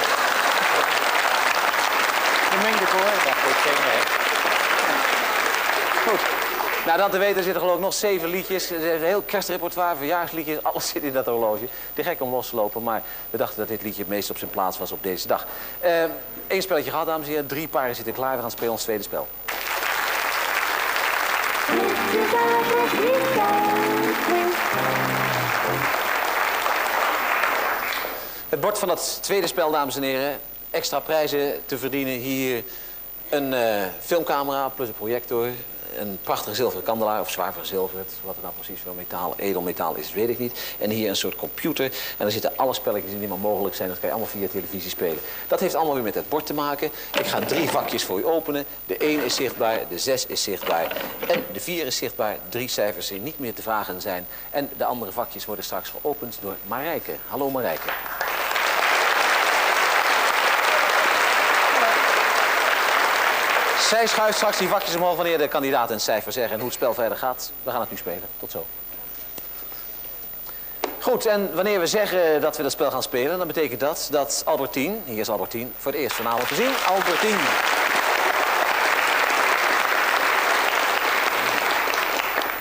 [SPEAKER 11] Gemengde koor, dat goed zingen, hè.
[SPEAKER 1] Goed. Nou, dan te weten zitten geloof ik nog zeven liedjes. Een heel kerstrepertoire, verjaarsliedjes, alles zit in dat horloge. Te gek om los te lopen, maar we dachten dat dit liedje het meest op zijn plaats was op deze dag. Eén spelletje gehad, dames en heren. Drie paren zitten klaar. We gaan spelen ons tweede spel. Het bord van dat tweede spel, dames en heren. Extra prijzen te verdienen hier. Een eh, filmcamera plus een projector. Een prachtige zilveren kandelaar, of zwaar verzilverd. Wat het nou precies voor metaal, edelmetaal is, weet ik niet. En hier een soort computer. En daar zitten alle spelletjes die maar mogelijk zijn. Dat kan je allemaal via televisie spelen. Dat heeft allemaal weer met het bord te maken. Ik ga drie vakjes voor u openen. De 1 is zichtbaar, de 6 is zichtbaar. En de 4 is zichtbaar. Drie cijfers die niet meer te vragen zijn. En de andere vakjes worden straks geopend door Marijke. Hallo Marijke. Zij schuift straks die vakjes omhoog wanneer de kandidaat een cijfer zeggen en hoe het spel verder gaat. We gaan het nu spelen. Tot zo. Goed, en wanneer we zeggen dat we dat spel gaan spelen, dan betekent dat dat Albertien, hier is Albertien, voor het eerst vanavond te zien. Albertien.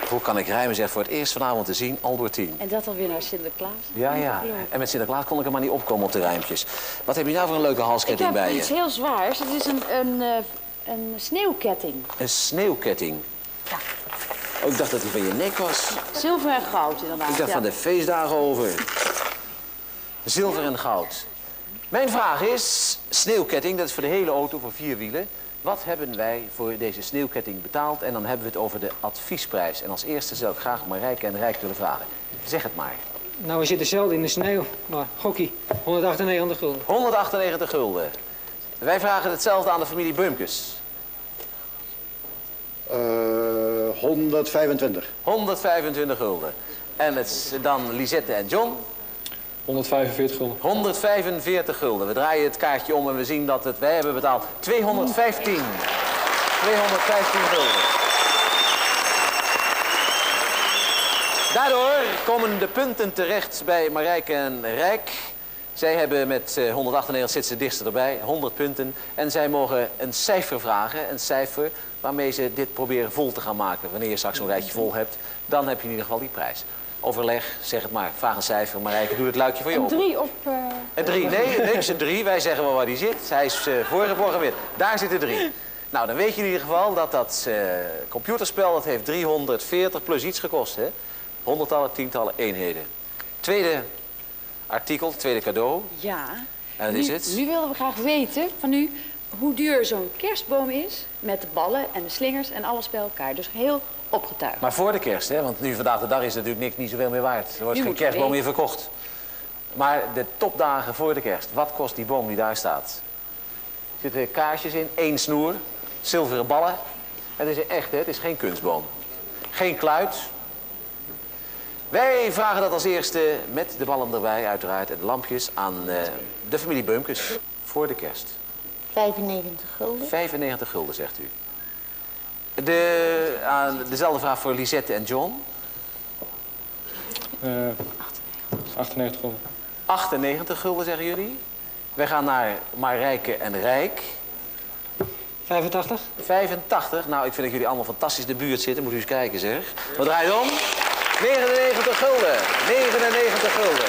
[SPEAKER 1] Hoe kan ik rijmen zeg voor het eerst vanavond te zien, Albertien?
[SPEAKER 12] En dat dan weer naar Sinterklaas?
[SPEAKER 1] Ja, ja. En met Sinterklaas kon ik er maar niet opkomen op de rijmpjes. Wat heb je nou voor een leuke
[SPEAKER 12] Ik
[SPEAKER 1] halsketting
[SPEAKER 12] heb
[SPEAKER 1] bij
[SPEAKER 12] iets
[SPEAKER 1] je?
[SPEAKER 12] heel zwaars. Het is een, een, eh, een sneeuwketting.
[SPEAKER 1] Een sneeuwketting. Oh, ik dacht dat die van je nek was.
[SPEAKER 12] Zilver en goud inderdaad.
[SPEAKER 1] Ik dacht
[SPEAKER 12] ja.
[SPEAKER 1] van de feestdagen over. Zilver en goud. Mijn vraag is, sneeuwketting, dat is voor de hele auto, voor vier wielen. Wat hebben wij voor deze sneeuwketting betaald? En dan hebben we het over de adviesprijs. En als eerste zou ik graag Marijke en Rijk willen vragen. Zeg het maar.
[SPEAKER 4] Nou, we zitten zelden in de sneeuw, maar gokkie, 198 gulden.
[SPEAKER 1] 198 gulden. Wij vragen hetzelfde aan de familie Beumkes.
[SPEAKER 6] Eh, 125.
[SPEAKER 1] 125 gulden. En het is dan Lisette en John.
[SPEAKER 8] 145 gulden.
[SPEAKER 1] 145 gulden. We draaien het kaartje om en we zien dat het, wij hebben betaald 215. 215 gulden. Daardoor komen de punten terecht bij Marijke en Rijk. Zij hebben met eh, 198 zitten ze dichtst erbij, 100 punten. En zij mogen een cijfer vragen, een cijfer waarmee ze dit proberen vol te gaan maken. Wanneer je straks een rijtje vol hebt, dan heb je in ieder geval die prijs. Overleg, zeg het maar, vraag een cijfer. Marijke, doe het luikje voor je
[SPEAKER 3] Een
[SPEAKER 1] open.
[SPEAKER 3] drie op... eh,
[SPEAKER 1] Een drie, nee, niks een drie. Wij zeggen wel waar die zit. Hij is uh, voorgeprogrammeerd. Daar zit een drie. Nou, dan weet je in ieder geval dat dat eh, computerspel, dat heeft 340 plus iets gekost, hè? Honderdtallen, tientallen eenheden. Tweede artikel, tweede cadeau.
[SPEAKER 12] Ja.
[SPEAKER 1] En dat
[SPEAKER 12] nu,
[SPEAKER 1] is het.
[SPEAKER 12] Nu wilden we graag weten van u hoe duur zo'n kerstboom is. Met de ballen en de slingers en alles bij elkaar. Dus heel opgetuigd.
[SPEAKER 1] Maar voor de kerst, hè? Want nu vandaag de dag is natuurlijk niks, niet zoveel meer waard. Er wordt
[SPEAKER 12] Nu
[SPEAKER 1] geen kerstboom meer verkocht. Maar de topdagen voor de kerst, wat kost die boom die daar staat? Er zitten kaarsjes in, één snoer, zilveren ballen. Het is echt, hè? het is geen kunstboom. Geen kluit. Wij vragen dat als eerste met de ballen erbij, uiteraard, en de lampjes aan eh, de familie Beumkes voor de kerst.
[SPEAKER 5] 95 gulden.
[SPEAKER 1] 95 gulden, zegt u. De, aan dezelfde vraag voor Lisette en John.
[SPEAKER 8] Eh 98 gulden.
[SPEAKER 1] 98 gulden, zeggen jullie. Wij gaan naar Marijke en Rijk.
[SPEAKER 4] 85?
[SPEAKER 1] 85. Nou, ik vind dat jullie allemaal fantastisch in de buurt zitten. Moet u eens kijken, zeg. Wat draait het om? 99 gulden. 99 gulden.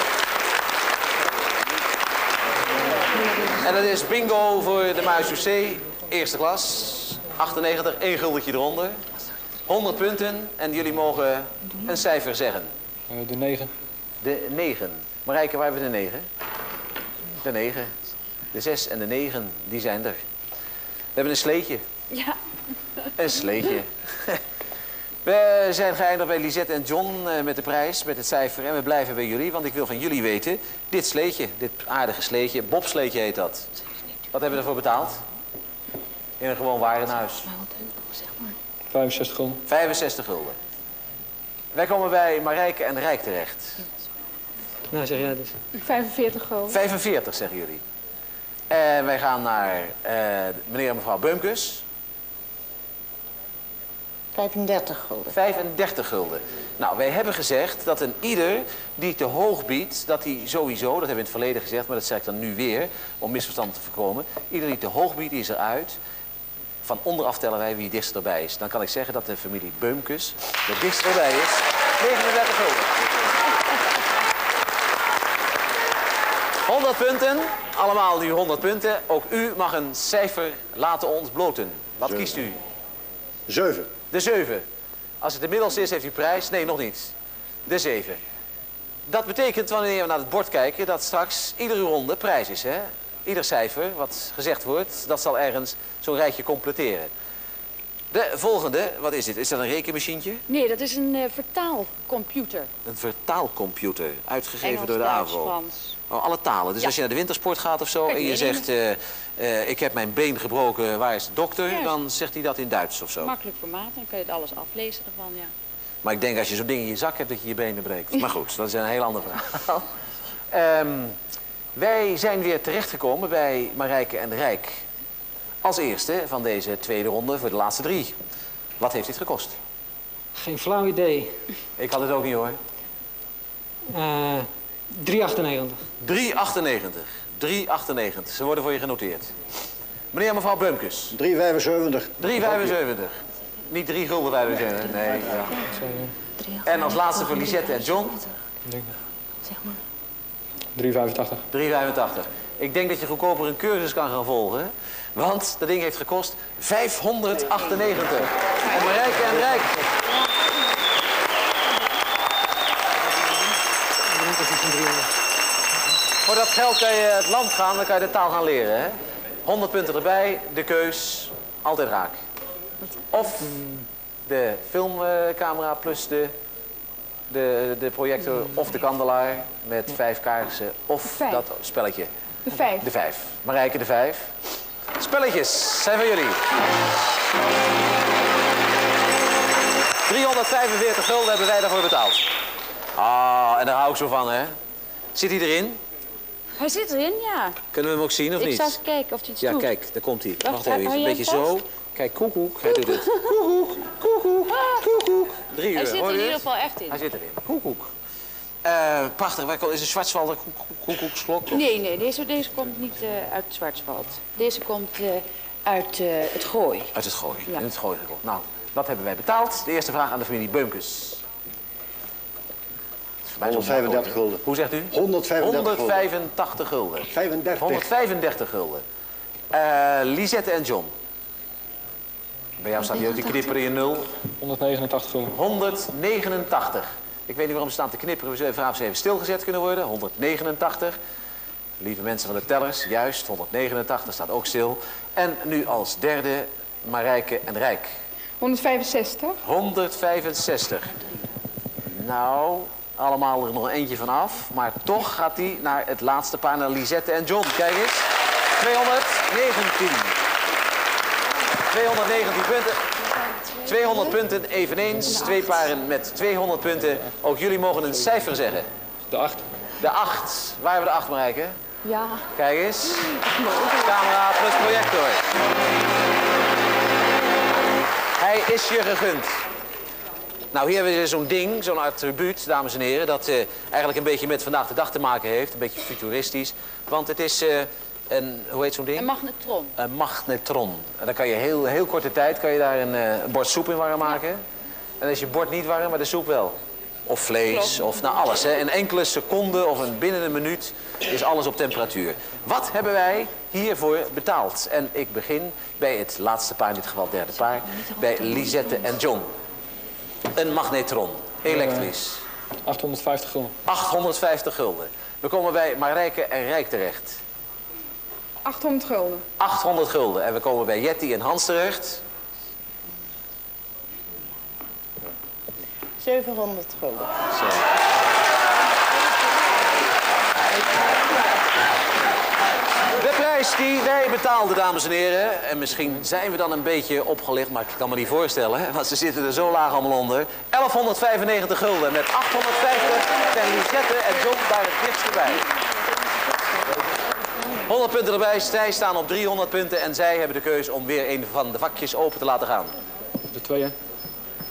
[SPEAKER 1] En dat is bingo voor de Muis UC. Eerste klas. 98, één guldetje eronder. 100 punten. En jullie mogen een cijfer zeggen.
[SPEAKER 8] Eh, de 9.
[SPEAKER 1] De 9. Marijke, waar hebben we de 9? De 9. De 6 en de 9, die zijn er. We hebben een sleetje.
[SPEAKER 12] Ja.
[SPEAKER 1] Een sleetje. We zijn geëindigd bij Lisette en John eh, met de prijs, met het cijfer. En we blijven bij jullie, want ik wil van jullie weten... dit sleetje, dit aardige sleetje, bobsleetje heet dat. Wat hebben we ervoor betaald? In een gewoon warenhuis.
[SPEAKER 8] 65 gulden.
[SPEAKER 1] 65 gulden. Wij komen bij Marijke en Rijk terecht.
[SPEAKER 4] Nou, zeg jij dus.
[SPEAKER 3] 45 gulden.
[SPEAKER 1] 45 zeggen jullie. En wij gaan naar eh, meneer en mevrouw Beumkes.
[SPEAKER 5] 35 gulden.
[SPEAKER 1] 35 gulden. Nou, wij hebben gezegd dat een ieder die te hoog biedt, dat hij sowieso, dat hebben we in het verleden gezegd, maar dat zeg ik dan nu weer, om misverstand te voorkomen. Ieder die te hoog biedt, die is eruit. Van onderaf tellen wij wie het dichtst erbij is. Dan kan ik zeggen dat de familie Beumkes de dichtst erbij is. 39 gulden. 100 punten, allemaal nu 100 punten. Ook u mag een cijfer laten ons bloten. Wat
[SPEAKER 6] Zeven.
[SPEAKER 1] kiest u?
[SPEAKER 6] 7.
[SPEAKER 1] De 7. Als het de middelste is, heeft u prijs. Nee, nog niet. De 7. Dat betekent, wanneer we naar het bord kijken, dat straks iedere ronde prijs is. Hè? Ieder cijfer wat gezegd wordt, dat zal ergens zo'n rijtje completeren. De volgende, wat is dit? Is dat een rekenmachientje?
[SPEAKER 12] Nee, dat is een eh, vertaalcomputer.
[SPEAKER 1] Een vertaalcomputer, uitgegeven
[SPEAKER 12] Engels,
[SPEAKER 1] door de AVO.
[SPEAKER 12] Frans.
[SPEAKER 1] Oh, alle talen. Dus
[SPEAKER 12] Ja.
[SPEAKER 1] als je naar de wintersport gaat of zo en je zegt, eh, eh, ik heb mijn been gebroken, waar is de dokter?
[SPEAKER 12] Juist.
[SPEAKER 1] Dan zegt hij dat in Duits of zo.
[SPEAKER 12] Makkelijk formaat, dan kun je het alles aflezen ervan, ja.
[SPEAKER 1] Maar ik denk als je zo'n ding in je zak hebt dat je je benen breekt. Maar goed, dat is een heel ander verhaal. Ehm, wij zijn weer terechtgekomen bij Marijke en Rijk. Als eerste van deze tweede ronde voor de laatste drie. Wat heeft dit gekost?
[SPEAKER 4] Geen flauw idee.
[SPEAKER 1] Ik had het ook niet hoor.
[SPEAKER 4] Eh 398.
[SPEAKER 1] 3,98. 3,98. Ze worden voor je genoteerd. Meneer en mevrouw Beumkes.
[SPEAKER 6] 375.
[SPEAKER 1] 3,75. Niet 3 gulden 75. Nee. Ja. En als laatste voor Lisette en John.
[SPEAKER 8] 385.
[SPEAKER 1] 3,85. Ik denk dat je goedkoper een cursus kan gaan volgen. Want dat ding heeft gekost 598. En Marijke en Rijk. Voor dat geld kan je het land gaan, dan kan je de taal gaan leren. Hè? 100 punten erbij, de keus, altijd raak. Of de filmcamera plus de, de, de projector of de kandelaar met vijf kaarsen. Of
[SPEAKER 3] Vijf.
[SPEAKER 1] dat spelletje.
[SPEAKER 3] De 5.
[SPEAKER 1] De vijf. Marijke de vijf. Spelletjes zijn van jullie. 345 gulden hebben wij daarvoor betaald. Ah, en daar hou ik zo van, hè? Zit hij erin?
[SPEAKER 12] Hij zit erin, ja.
[SPEAKER 1] Kunnen we hem ook zien, of
[SPEAKER 12] Ik
[SPEAKER 1] niet?
[SPEAKER 12] zal eens kijken of hij het
[SPEAKER 1] Ja,
[SPEAKER 12] doet.
[SPEAKER 1] kijk, daar komt hij.
[SPEAKER 12] Wacht,
[SPEAKER 1] even, een beetje zo. Kijk, koekoek, hij doet het. Koekoek, koekoek, koekoek. Drie uur,
[SPEAKER 12] Hij zit er in ieder geval echt in.
[SPEAKER 1] Hij zit erin. Koekoek. Eh, prachtig, waar komt- is een koek- koekoeksklok?
[SPEAKER 12] Nee, nee, deze, deze komt niet eh, uit Zwartswald. Deze komt eh, uit het Gooi.
[SPEAKER 1] Uit het gooi.
[SPEAKER 12] Ja.
[SPEAKER 1] In het gooi. Nou, dat hebben wij betaald. De eerste vraag aan de familie Beumkes. Het is voor mij zo'n
[SPEAKER 6] 135
[SPEAKER 1] makkelijk, hè?
[SPEAKER 6] gulden.
[SPEAKER 1] Hoe zegt u?
[SPEAKER 6] 135 gulden.
[SPEAKER 1] 185 gulden.
[SPEAKER 6] 35.
[SPEAKER 1] 135 gulden. Eh, Lisette en John. Bij jou staat hier ook die knipper in nul.
[SPEAKER 8] 189 gulden.
[SPEAKER 1] 189. Ik weet niet waarom ze staan te knipperen. We zullen vragen of ze even stilgezet kunnen worden. 189. Lieve mensen van de tellers, juist. 189 staat ook stil. En nu als derde Marijke en Rijk.
[SPEAKER 3] 165.
[SPEAKER 1] 165. Nou, allemaal er nog een eentje van af. Maar toch gaat hij naar het laatste paar, naar Lisette en John. Kijk eens. 219. 219 punten. 200 punten eveneens. Twee paren met 200 punten. Ook jullie mogen een cijfer zeggen.
[SPEAKER 8] De 8.
[SPEAKER 1] De 8. Waar hebben we de 8, Marijke?
[SPEAKER 3] Ja.
[SPEAKER 1] Kijk eens. Camera plus projector. Hij is je gegund. Nou, hier hebben we zo'n ding, zo'n attribuut, dames en heren, dat eh, eigenlijk een beetje met vandaag de dag te maken heeft. Een beetje futuristisch. Want het is eh, een, hoe heet zo'n ding?
[SPEAKER 12] Een magnetron.
[SPEAKER 1] Een magnetron. En dan kan je heel, heel korte tijd kan je daar een, eh, bord soep in warm maken. En dan is je bord niet warm, maar de soep wel. Of vlees, of nou alles. Hè. In enkele seconden of een, binnen een minuut is alles op temperatuur. Wat hebben wij hiervoor betaald? En ik begin bij het laatste paar, in dit geval het derde paar. Bij Lisette en John. Een magnetron, elektrisch.
[SPEAKER 8] 850 gulden.
[SPEAKER 1] 850 gulden. We komen bij Marijke en Rijk terecht.
[SPEAKER 3] 800 gulden.
[SPEAKER 1] 800 gulden. En we komen bij Jetty en Hans terecht.
[SPEAKER 5] 700 gulden.
[SPEAKER 1] De prijs die wij betaalden, dames en heren. En misschien zijn we dan een beetje opgelicht, maar ik kan me niet voorstellen. Want ze zitten er zo laag allemaal onder. 1195 gulden met 850 zijn Lisette en John daar het dichtst bij. 100 punten erbij. Zij staan op 300 punten. En zij hebben de keus om weer een van de vakjes open te laten gaan.
[SPEAKER 8] De 2, hè?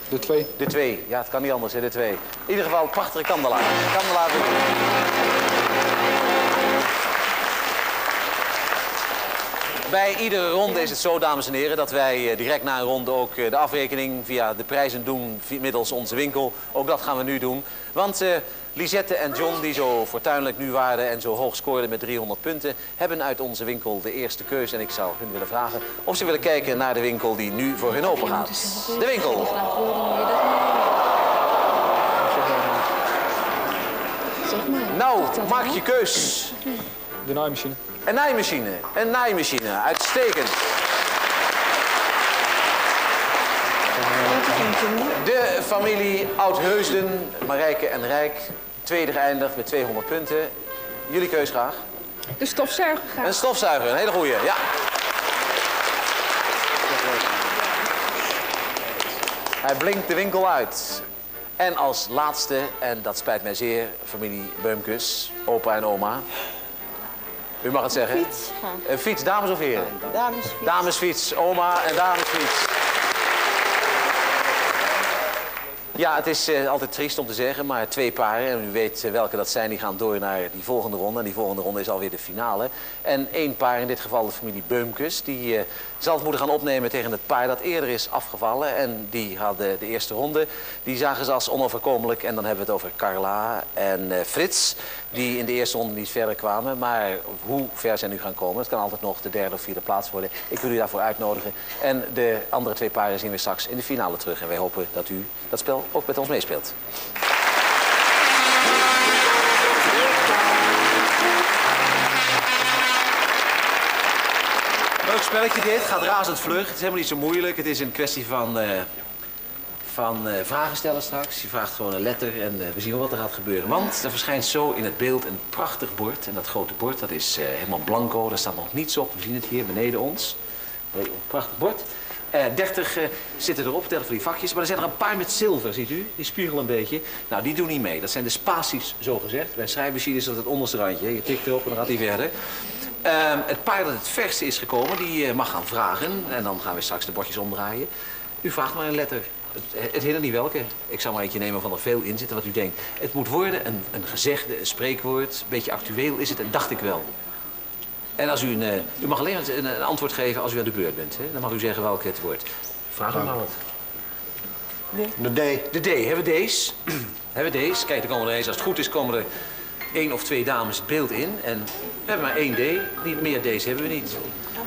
[SPEAKER 8] De 2.
[SPEAKER 1] De twee. Ja, het kan niet anders, hè, de twee. In ieder geval prachtige kandelaar. Kandelaar. Bij iedere ronde is het zo, dames en heren, dat wij eh, direct na een ronde ook eh, de afrekening via de prijzen doen middels onze winkel. Ook dat gaan we nu doen. Want eh, Lisette en John, die zo fortuinlijk nu waren en zo hoog scoorden met 300 punten, hebben uit onze winkel de eerste keuze. En ik zou hun willen vragen of ze willen kijken naar de winkel die nu voor hun open gaat. De winkel. Nou, maak je keus.
[SPEAKER 8] De naaimachine.
[SPEAKER 1] Een naaimachine. Een naaimachine. Uitstekend. De familie Oudheusden, Marijke en Rijk. Tweede geëindigd met 200 punten. Jullie keus graag.
[SPEAKER 3] De stofzuiger
[SPEAKER 1] Een
[SPEAKER 3] gaat.
[SPEAKER 1] stofzuiger, een hele goeie. Ja. Hij blinkt de winkel uit. En als laatste, en dat spijt mij zeer, familie Beumkes, opa en oma. U mag het zeggen.
[SPEAKER 5] Fiets gaan.
[SPEAKER 1] Een fiets, dames of heren?
[SPEAKER 5] Damesfiets.
[SPEAKER 1] Damesfiets, oma en damesfiets. Ja, het is eh, altijd triest om te zeggen, maar twee paren, en u weet eh, welke dat zijn, die gaan door naar die volgende ronde. En die volgende ronde is alweer de finale. En één paar, in dit geval de familie Beumkes, die eh, zal het moeten gaan opnemen tegen het paar dat eerder is afgevallen. En die hadden de eerste ronde, die zagen ze als onoverkomelijk. En dan hebben we het over Carla en Frits, die in de eerste ronde niet verder kwamen. Maar hoe ver zij nu gaan komen, het kan altijd nog de derde of vierde plaats worden. Ik wil u daarvoor uitnodigen. En de andere twee paren zien we straks in de finale terug. En wij hopen dat u dat spel ook met ons meespeelt. Leuk spelletje dit, gaat razend vlug. Het is helemaal niet zo moeilijk. Het is een kwestie van, eh, van eh, vragen stellen straks. Je vraagt gewoon een letter en eh, we zien wel wat er gaat gebeuren. Want er verschijnt zo in het beeld een prachtig bord. En dat grote bord dat is helemaal blanco. Daar staat nog niets op. We zien het hier beneden ons. Een prachtig bord. Eh 30 eh, zitten erop, 30 van die vakjes. Maar er zijn er een paar met zilver, ziet u? Die spiegelen een beetje. Nou, die doen niet mee. Dat zijn de spaties, zo gezegd. Bij schrijfmachine is dat het onderste randje. Je tikt erop en dan gaat hij verder. Ehm, het paar dat het verste is gekomen, die eh, mag gaan vragen. En dan gaan we straks de bordjes omdraaien. U vraagt maar een letter. Het, het hindert niet welke. Ik zal maar eentje nemen van er veel in zitten wat u denkt. Het moet worden een, een gezegde, een spreekwoord. Een beetje actueel is het en dacht ik wel. En als u een, eh, u mag alleen een, een antwoord geven als u aan de beurt bent. Hè? Dan mag u zeggen welk het wordt. Vraag u maar wat.
[SPEAKER 6] De D.
[SPEAKER 1] De D. Hebben we deze? hebben we deze? Kijk, er komen er eens. Als het goed is komen er één of twee dames het beeld in. En we hebben maar één D. Niet meer D's hebben we niet.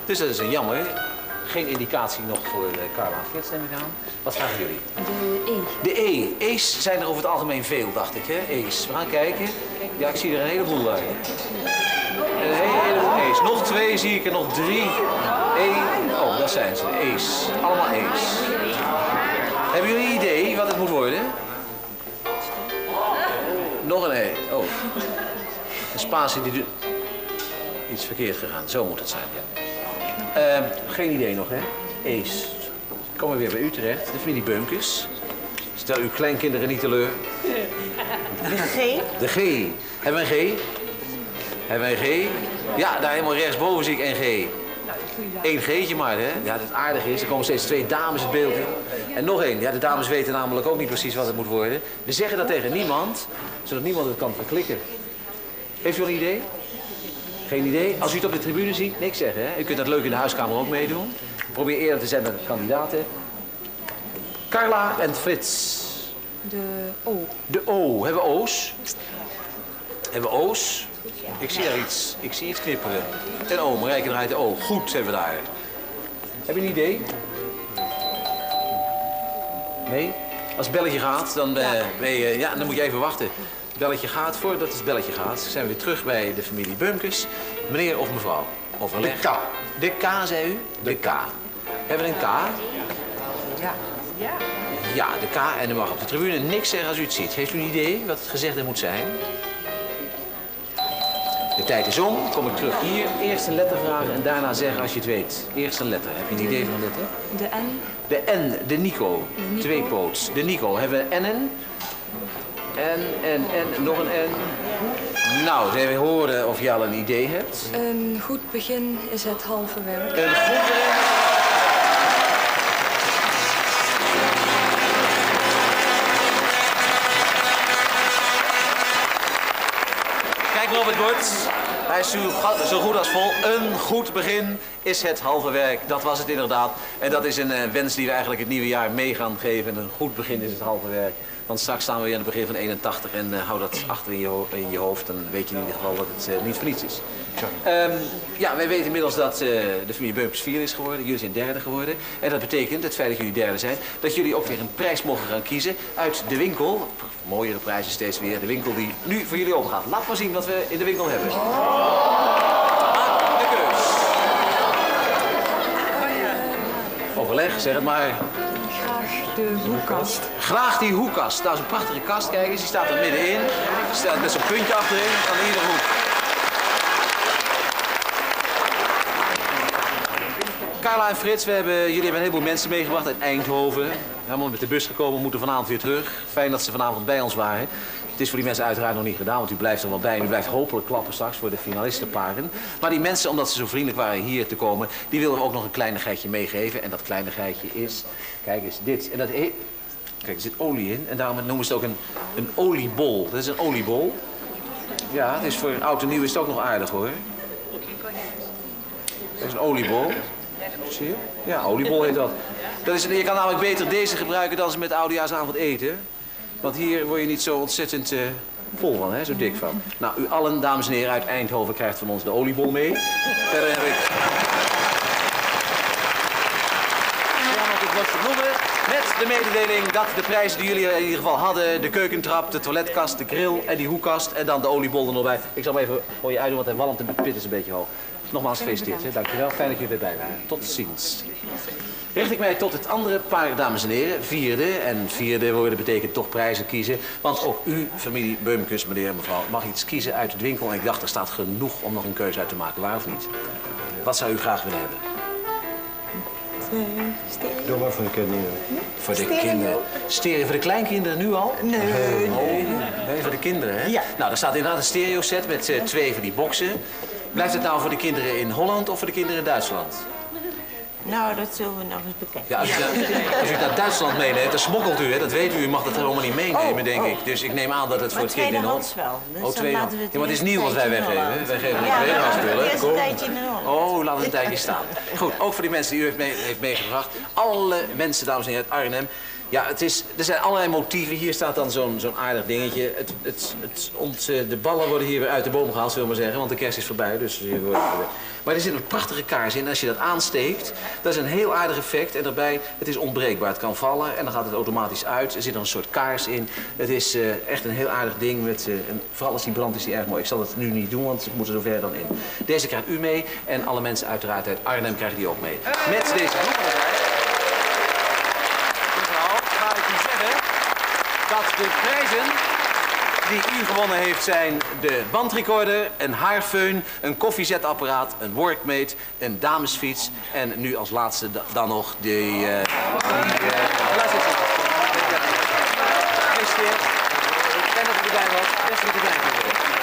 [SPEAKER 1] Dus dat is een jammer. Geen indicatie nog voor uh, Carla en Frits, neem ik aan. Wat vragen jullie?
[SPEAKER 2] De E.
[SPEAKER 1] De E. E's zijn er over het algemeen veel, dacht ik. Hè? E's. We gaan kijken. Ja, ik zie er een heleboel uit. Een hele- heleboel E's. Nog twee zie ik er, nog drie. Eén. Oh, dat zijn ze. E's. Allemaal E's. Hebben jullie een idee wat het moet worden? Nog een E. Oh. Een spatie die... Iets verkeerd gegaan. Zo moet het zijn, ja. Ehm, geen idee nog, hè? E's. Komen we weer bij u terecht. De familie Beumkes. Stel uw kleinkinderen niet teleur.
[SPEAKER 5] De G.
[SPEAKER 1] De G. Hebben we een G? Hebben we een G? Ja, daar helemaal rechtsboven zie ik een G. Eén G'tje maar, hè? Ja, dat aardig is. Er komen steeds twee dames het beeld in. En nog één. Ja, de dames weten namelijk ook niet precies wat het moet worden. We zeggen dat tegen niemand, zodat niemand het kan verklikken. Heeft u al een idee? Geen idee? Als u het op de tribune ziet, niks zeggen, hè? U kunt dat leuk in de huiskamer ook meedoen. Probeer eerder te zijn met de kandidaten. Carla en Frits.
[SPEAKER 2] De O.
[SPEAKER 1] De O. Hebben we O's? Hebben we O's? Ik zie daar iets. Ik zie iets knipperen. Een O. Marijke draait de O. Goed hebben we daar. Heb je een idee? Nee? Als het belletje gaat, dan, eh, ben je, ja, dan moet je even wachten. Het belletje gaat, voordat het belletje gaat, zijn we weer terug bij de familie Bumkes. Meneer of mevrouw? Overleg.
[SPEAKER 6] De K.
[SPEAKER 1] De K, zei u? De K. Hebben we een K?
[SPEAKER 2] Ja.
[SPEAKER 1] Ja, de K. En u mag op de tribune niks zeggen als u het ziet. Heeft u een idee wat het gezegde moet zijn? De tijd is om. Kom ik terug hier. Eerst een letter vragen en daarna zeggen als je het weet. Eerst een letter. Heb je een idee van een letter?
[SPEAKER 2] De N.
[SPEAKER 1] De N, de Nico.
[SPEAKER 2] Nico.
[SPEAKER 1] Twee poots. De Nico. Hebben we N'en? N, N, N, nog een N. Nou, zullen we horen of je al een idee hebt?
[SPEAKER 2] Een goed begin is het halve werk.
[SPEAKER 1] Een goed begin. Hij is zo goed als vol. Een goed begin is het halve werk. Dat was het inderdaad. En dat is een eh, wens die we eigenlijk het nieuwe jaar mee gaan geven. Een goed begin is het halve werk. Want straks staan we weer aan het begin van 81 en eh, hou dat achter in je, in je hoofd. Dan weet je in ieder geval dat het eh, niet voor niets is. Ehm, ja, wij weten inmiddels dat de familie Beupers vier is geworden. Jullie zijn derde geworden. En dat betekent, het feit dat jullie derde zijn, dat jullie ook weer een prijs mogen gaan kiezen uit de winkel. Mooiere prijzen steeds weer. De winkel die nu voor jullie opgaat. Laat maar zien wat we in de winkel hebben. Maak de keus. Overleg, zeg het maar.
[SPEAKER 2] Graag de hoekkast.
[SPEAKER 1] Graag die hoekkast. Dat is een prachtige kast, kijk eens. Die staat er middenin. Die staat met zo'n puntje achterin. Aan iedere hoek. Carla en Frits, we hebben, jullie hebben een heleboel mensen meegebracht uit Eindhoven. Helemaal met de bus gekomen, moeten vanavond weer terug. Fijn dat ze vanavond bij ons waren. Het is voor die mensen uiteraard nog niet gedaan, want u blijft er wel bij. En u blijft hopelijk klappen straks voor de finalistenparen. Maar die mensen, omdat ze zo vriendelijk waren hier te komen, die wilden we ook nog een kleinigheidje meegeven. En dat kleinigheidje is, kijk eens, dit. En dat heet, kijk, er zit olie in. En daarom noemen ze het ook een, een oliebol. Dat is een oliebol. Ja, het is voor oud en nieuw is het ook nog aardig hoor. Dat is een oliebol. Zie je? Ja, oliebol heet dat. Je kan namelijk beter deze gebruiken dan ze met oudejaarsavond eten. Want hier word je niet zo ontzettend eh, vol van, hè? zo dik van. Nou, u allen, dames en heren uit Eindhoven, krijgt van ons de oliebol mee. Verder heb ik... Met de mededeling dat de prijzen die jullie in ieder geval hadden... de keukentrap, de toiletkast, de grill en die hoekkast... en dan de oliebol er nog bij. Ik zal hem even voor je uitdoen, want hij walmt de pit is een beetje hoog. Nogmaals gefeliciteerd. Hè. Dankjewel. Fijn dat jullie erbij waren. Tot ziens. Richt ik mij tot het andere paar, dames en heren. Vierde. En vierde worden betekent toch prijzen kiezen. Want ook u, familie Beumkes, meneer en mevrouw, mag iets kiezen uit het winkel. En ik dacht, er staat genoeg om nog een keuze uit te maken. Waar of niet? Wat zou u graag willen hebben?
[SPEAKER 5] stereo?
[SPEAKER 6] Doe maar voor de kinderen.
[SPEAKER 1] Voor de kinderen. Stereo voor de kleinkinderen nu al?
[SPEAKER 5] Nee, nee.
[SPEAKER 1] Oh, nee, voor de kinderen, hè?
[SPEAKER 5] Ja.
[SPEAKER 1] Nou, er staat inderdaad een stereo set met eh, twee van die boxen. Blijft het nou voor de kinderen in Holland of voor de kinderen in Duitsland?
[SPEAKER 5] Nou, dat zullen we nog eens bekijken.
[SPEAKER 1] Ja, als, u, als u het naar Duitsland meeneemt, dan smokkelt u, hè? dat weet u. U mag dat helemaal niet meenemen,
[SPEAKER 5] Oh,
[SPEAKER 1] denk
[SPEAKER 5] oh.
[SPEAKER 1] ik. Dus ik neem aan dat het voor het kind in Holland...
[SPEAKER 5] wel. Dus
[SPEAKER 1] oh, tweedehands.
[SPEAKER 5] laten we het
[SPEAKER 1] Ja, maar het is nieuw wat wij weggeven. Wij geven
[SPEAKER 5] Ja,
[SPEAKER 1] het tweedehands spullen.
[SPEAKER 5] een tijdje in Holland.
[SPEAKER 1] Oh, laat het een tijdje staan. Goed, ook voor die mensen die u heeft, mee, heeft meegebracht. Alle mensen, dames en heren, uit Arnhem. Ja, het is, er zijn allerlei motieven. Hier staat dan zo'n zo'n aardig dingetje. Het, het, het, eh, de ballen worden hier weer uit de boom gehaald, we maar zeggen. Want de kerst is voorbij, dus Maar er zit een prachtige kaars in. Als je dat aansteekt, dat is een heel aardig effect. En daarbij, het is onbreekbaar. Het kan vallen en dan gaat het automatisch uit. Er zit een soort kaars in. Het is eh, echt een heel aardig ding. Met, eh, vooral als die brandt is die erg mooi. Ik zal het nu niet doen, want ik moet er zover dan in. Deze krijgt u mee. En alle mensen uiteraard uit Arnhem krijgen die ook mee. Met deze bloemen erbij. Mevrouw, ga ik u zeggen dat de prijzen die u gewonnen heeft zijn de bandrecorder, een haarfeun, een koffiezetapparaat, een workmate, een damesfiets en nu als laatste da- dan nog die... eh die zien. Gefeliciteerd. Dat u erbij was. Best.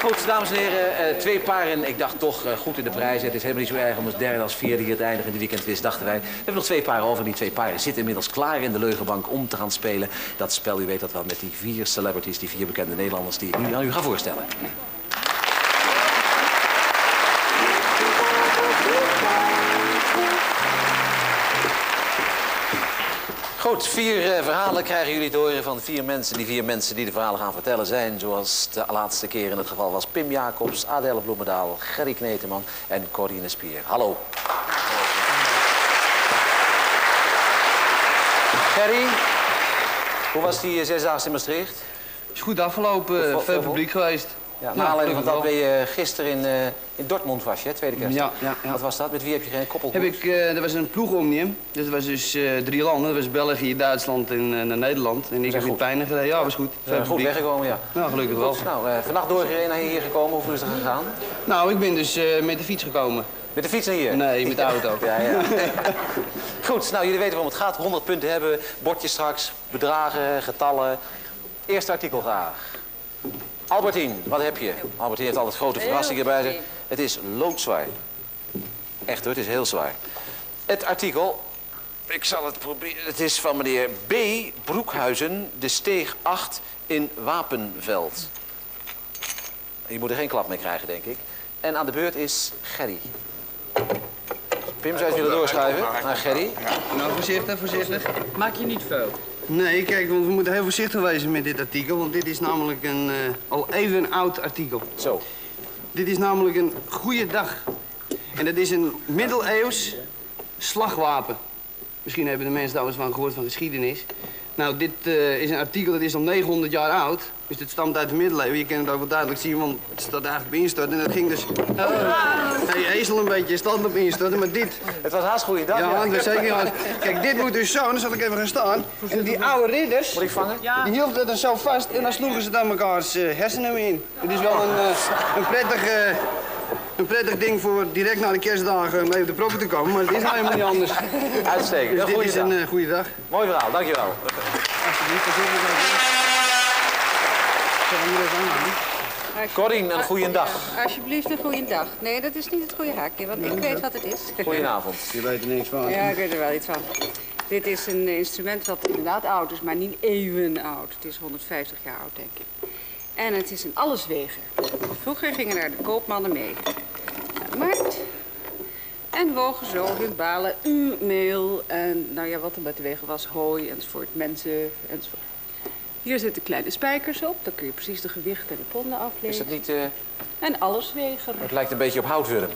[SPEAKER 1] Goed, dames en heren, eh, twee paren. Ik dacht toch eh, goed in de prijzen. Het is helemaal niet zo erg om als derde als vierde hier te eindigen in de weekendquiz, dachten wij. We hebben nog twee paren over. en Die twee paren zitten inmiddels klaar in de leugenbank om te gaan spelen. Dat spel, u weet dat wel, met die vier celebrities, die vier bekende Nederlanders die ik nu aan u ga voorstellen. Goed, vier eh, verhalen krijgen jullie te horen van vier mensen. Die vier mensen die de verhalen gaan vertellen zijn, zoals de laatste keer in het geval was, Pim Jacobs, Adele Bloemendaal, Gerry Kneteman en Corine Spier. Hallo. Gerry, hoe was die eh, zesdaagse in Maastricht?
[SPEAKER 13] Is goed afgelopen, veel publiek geweest.
[SPEAKER 1] Ja, naar aanleiding van dat je gisteren in, eh, in Dortmund was je, tweede kerst.
[SPEAKER 13] Ja.
[SPEAKER 1] Wat was dat? Met wie heb je geen koppel?
[SPEAKER 13] Heb ik, eh er was een ploegomnium. Dus dat was dus eh, drie landen. Dat was België, Duitsland en eh, Nederland. En ik heb in
[SPEAKER 1] goed.
[SPEAKER 13] Pijnen gereden. Ja, was goed. Veel
[SPEAKER 1] goed weggekomen, ja.
[SPEAKER 13] Nou, gelukkig wel.
[SPEAKER 1] Goed, nou, eh, vannacht doorgereden naar hier gekomen. Hoeveel is er gegaan?
[SPEAKER 13] Nou, ik ben dus eh, met de fiets gekomen.
[SPEAKER 1] Met de fiets naar hier?
[SPEAKER 13] Nee, met de auto.
[SPEAKER 1] Ja, ja. Goed, nou jullie weten waarom het gaat. 100 punten hebben, bordjes straks, bedragen, getallen. Eerste artikel graag. Albertien, wat heb je? Albertien heeft altijd grote verrassingen bij zich. Het is loodzwaar. Echt hoor, het is heel zwaar. Het artikel, ik zal het proberen. Het is van meneer B. Broekhuizen, de steeg 8 in Wapenveld. Je moet er geen klap mee krijgen, denk ik. En aan de beurt is Gerry. Pim, zou je het willen doorschuiven naar Gerry?
[SPEAKER 13] Nou, voorzichtig, voorzichtig.
[SPEAKER 11] Maak je niet veel.
[SPEAKER 13] Nee, kijk, want we moeten heel voorzichtig wezen met dit artikel. Want dit is namelijk een eh, al even oud artikel.
[SPEAKER 1] Zo.
[SPEAKER 13] Dit is namelijk een goede dag. En dat is een middeleeuws slagwapen. Misschien hebben de mensen daar eens van gehoord van geschiedenis. Nou, dit eh, is een artikel dat is al 900 jaar oud. Dus dit stamt uit de middeleeuwen. Je kan het ook wel duidelijk zien, want het staat eigenlijk instorten. En dat ging dus... Oh, hey, ezel een beetje stand op instorten, maar dit...
[SPEAKER 1] Het was haast goede dag.
[SPEAKER 13] Ja, dat zeker. Kijk, dit moet dus zo, dan zal ik even gaan staan. En die oude ridders,
[SPEAKER 1] Moet ik vangen?
[SPEAKER 13] die hielden dat dan zo vast en dan sloegen ze dan mekaars eh, hersenen in. Het is wel een, eh, een, prettig, eh, een prettig ding voor direct na de kerstdagen mee op de proppen te komen, maar het is nou helemaal niet anders.
[SPEAKER 1] Uitstekend.
[SPEAKER 13] Dus dit
[SPEAKER 1] goede
[SPEAKER 13] is een eh, goede dag.
[SPEAKER 1] Mooi verhaal, dankjewel.
[SPEAKER 13] Alsjeblieft, even?
[SPEAKER 1] Corine, een goede dag.
[SPEAKER 14] Alsjeblieft een goede dag. Nee, dat is niet het goede haakje, want ik weet wat het is.
[SPEAKER 1] Goedenavond.
[SPEAKER 13] Je weet er niks van.
[SPEAKER 14] Ja, ik weet er wel iets van. Dit is een instrument dat inderdaad oud is, maar niet eeuwen oud. Het is 150 jaar oud, denk ik. En het is een allesweger. Vroeger gingen daar de koopmannen mee naar de markt. En wogen zo hun balen uw meel en nou ja, wat er met de wegen was, hooi enzovoort, mensen enzovoort. Hier zitten kleine spijkers op, dan kun je precies de gewichten en de ponden
[SPEAKER 1] Is
[SPEAKER 14] aflezen.
[SPEAKER 1] het niet... eh,
[SPEAKER 14] En allesweger.
[SPEAKER 1] het lijkt een beetje op houtwurm.